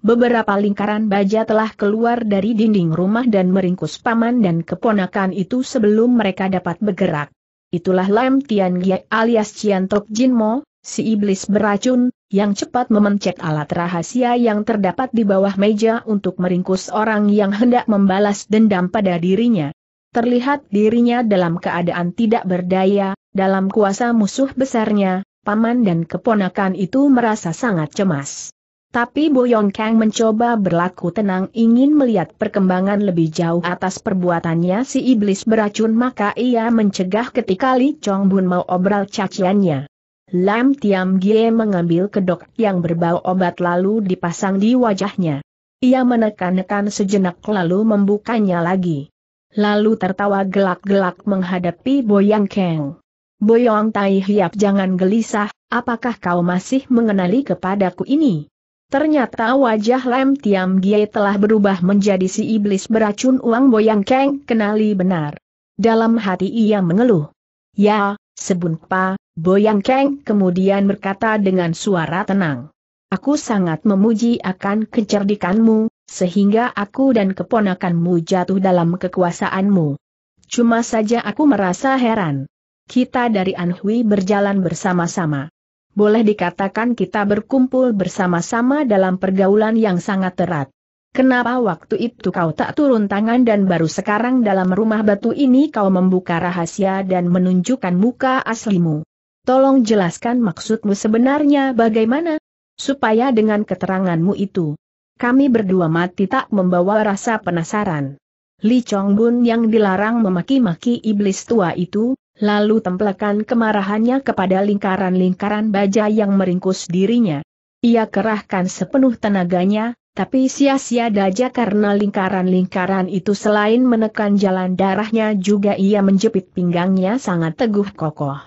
Beberapa lingkaran baja telah keluar dari dinding rumah dan meringkus paman dan keponakan itu sebelum mereka dapat bergerak. Itulah Lam Tian Gie alias Cian Tok Jin Mo, si iblis beracun, yang cepat memencet alat rahasia yang terdapat di bawah meja untuk meringkus orang yang hendak membalas dendam pada dirinya. Terlihat dirinya dalam keadaan tidak berdaya, dalam kuasa musuh besarnya, paman dan keponakan itu merasa sangat cemas. Tapi Boyong Kang mencoba berlaku tenang ingin melihat perkembangan lebih jauh atas perbuatannya si iblis beracun maka ia mencegah ketika Li Chong Bun mau obral caciannya. Lam Tiam Gie mengambil kedok yang berbau obat lalu dipasang di wajahnya. Ia menekan-nekan sejenak lalu membukanya lagi. Lalu tertawa gelak-gelak menghadapi Boyang Kang. Boyong Tai Hiap jangan gelisah, apakah kau masih mengenali kepadaku ini? Ternyata wajah Lem Tiam Gie telah berubah menjadi si iblis beracun uang Boyang Keng kenali benar. Dalam hati ia mengeluh. Ya, sebun pa, Boyang Keng kemudian berkata dengan suara tenang. Aku sangat memuji akan kecerdikanmu, sehingga aku dan keponakanmu jatuh dalam kekuasaanmu. Cuma saja aku merasa heran. Kita dari Anhui berjalan bersama-sama. Boleh dikatakan kita berkumpul bersama-sama dalam pergaulan yang sangat erat. Kenapa waktu itu kau tak turun tangan dan baru sekarang dalam rumah batu ini kau membuka rahasia dan menunjukkan muka aslimu? Tolong jelaskan maksudmu sebenarnya bagaimana? Supaya dengan keteranganmu itu, kami berdua mati tak membawa rasa penasaran. Li Chong Bun yang dilarang memaki-maki iblis tua itu, lalu templekan kemarahannya kepada lingkaran-lingkaran baja yang meringkus dirinya. Ia kerahkan sepenuh tenaganya, tapi sia-sia daja karena lingkaran-lingkaran itu selain menekan jalan darahnya juga ia menjepit pinggangnya sangat teguh kokoh.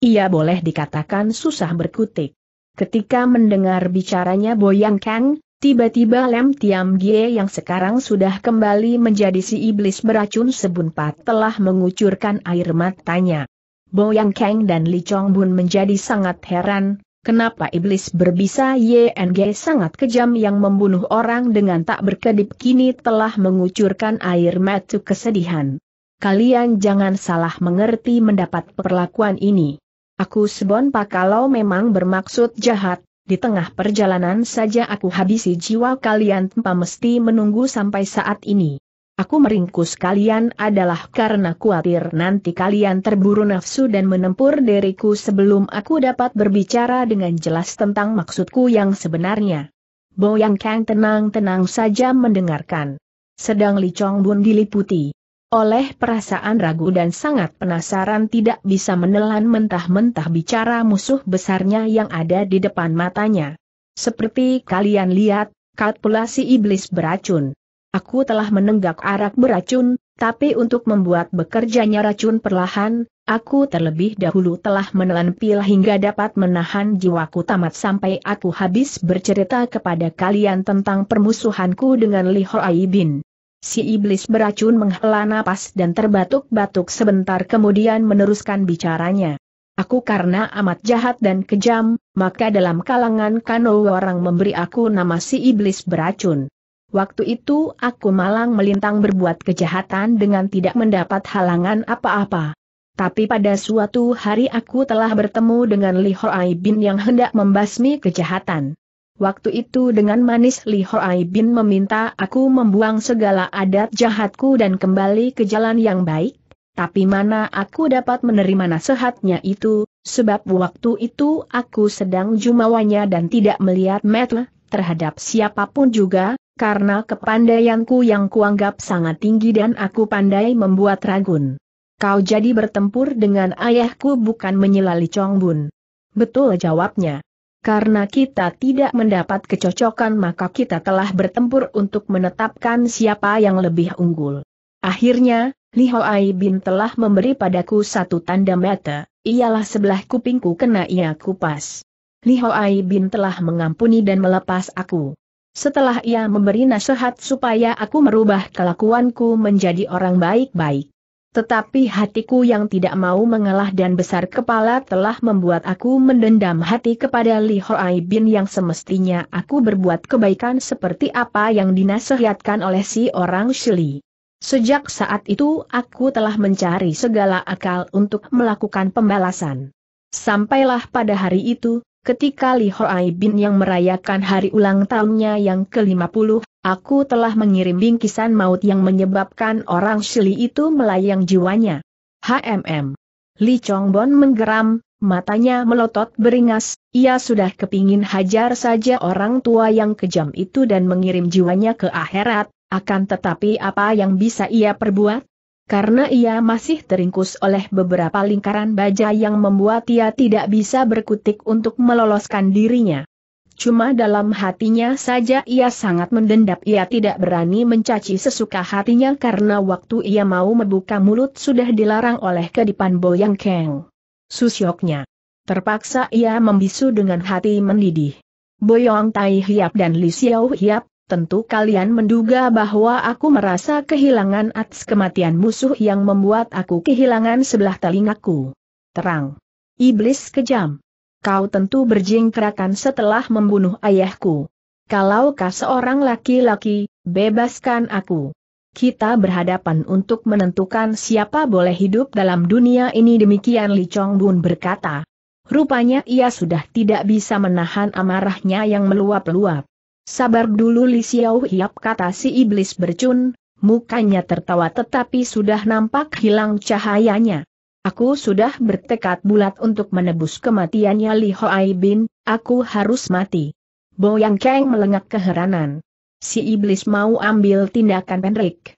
Ia boleh dikatakan susah berkutik. Ketika mendengar bicaranya Boyang Kang, Tiba-tiba Lem Tiam Gie yang sekarang sudah kembali menjadi si iblis beracun sebunpat telah mengucurkan air matanya. Boyang Kang dan Li Chong Bun menjadi sangat heran, kenapa iblis berbisa YNG sangat kejam yang membunuh orang dengan tak berkedip kini telah mengucurkan air mata kesedihan. Kalian jangan salah mengerti mendapat perlakuan ini. Aku sebon pak kalau memang bermaksud jahat, Di tengah perjalanan saja aku habisi jiwa kalian tanpa mesti menunggu sampai saat ini. Aku meringkus kalian adalah karena khawatir nanti kalian terburu nafsu dan menempur diriku sebelum aku dapat berbicara dengan jelas tentang maksudku yang sebenarnya. Boyang Kang tenang-tenang saja mendengarkan. Sedang Li Chong Bun diliputi oleh perasaan ragu dan sangat penasaran tidak bisa menelan mentah-mentah bicara musuh besarnya yang ada di depan matanya. Seperti kalian lihat, kalkulasi iblis beracun. Aku telah menenggak arak beracun, tapi untuk membuat bekerjanya racun perlahan, aku terlebih dahulu telah menelan pil hingga dapat menahan jiwaku tamat sampai aku habis bercerita kepada kalian tentang permusuhanku dengan Li Hoai Bin. Si iblis beracun menghela napas dan terbatuk-batuk sebentar kemudian meneruskan bicaranya. Aku karena amat jahat dan kejam, maka dalam kalangan kano orang memberi aku nama si iblis beracun. Waktu itu aku malang melintang berbuat kejahatan dengan tidak mendapat halangan apa-apa. Tapi pada suatu hari aku telah bertemu dengan Li Hoai Bin yang hendak membasmi kejahatan. Waktu itu dengan manis Li Hoai Bin meminta aku membuang segala adat jahatku dan kembali ke jalan yang baik, tapi mana aku dapat menerima nasihatnya itu, sebab waktu itu aku sedang jumawanya dan tidak melihat metle terhadap siapa pun juga, karena kepandaianku yang kuanggap sangat tinggi dan aku pandai membuat ragun. Kau jadi bertempur dengan ayahku bukan menyelali Chong Bun. Betul jawabnya. Karena kita tidak mendapat kecocokan maka kita telah bertempur untuk menetapkan siapa yang lebih unggul. Akhirnya, Li Hoai Bin telah memberi padaku satu tanda mata, ialah sebelah kupingku kena ia kupas. Li Hoai Bin telah mengampuni dan melepas aku. Setelah ia memberi nasihat supaya aku merubah kelakuanku menjadi orang baik-baik. Tetapi hatiku yang tidak mau mengalah dan besar kepala telah membuat aku mendendam hati kepada Li Hoai Bin yang semestinya aku berbuat kebaikan seperti apa yang dinasihatkan oleh si orang Shili. Sejak saat itu aku telah mencari segala akal untuk melakukan pembalasan. Sampailah pada hari itu, Ketika Li Hoai Bin yang merayakan hari ulang tahunnya yang ke-50, aku telah mengirim bingkisan maut yang menyebabkan orang Shili itu melayang jiwanya. HMM. Li Chongbon menggeram, matanya melotot beringas, ia sudah kepingin hajar saja orang tua yang kejam itu dan mengirim jiwanya ke akhirat, akan tetapi apa yang bisa ia perbuat? Karena ia masih teringkus oleh beberapa lingkaran baja yang membuat ia tidak bisa berkutik untuk meloloskan dirinya. Cuma dalam hatinya saja ia sangat mendendam ia tidak berani mencaci sesuka hatinya karena waktu ia mau membuka mulut sudah dilarang oleh kedipan Boyang Keng. Susyoknya. Terpaksa ia membisu dengan hati mendidih. Boyong Tai Hiap dan Li Xiao Hiap, tentu kalian menduga bahwa aku merasa kehilangan atas kematian musuh yang membuat aku kehilangan sebelah telingaku. Terang. Iblis kejam. Kau tentu berjingkrakan setelah membunuh ayahku. Kalau kau seorang laki-laki, bebaskan aku. Kita berhadapan untuk menentukan siapa boleh hidup dalam dunia ini demikian Li Chong Bun berkata. Rupanya ia sudah tidak bisa menahan amarahnya yang meluap-luap. Sabar dulu Li Xiao Hiap kata si iblis bercun, mukanya tertawa tetapi sudah nampak hilang cahayanya. Aku sudah bertekad bulat untuk menebus kematiannya Li Hoai Bin, aku harus mati. Boyang Kang melengak keheranan. Si iblis mau ambil tindakan pendek.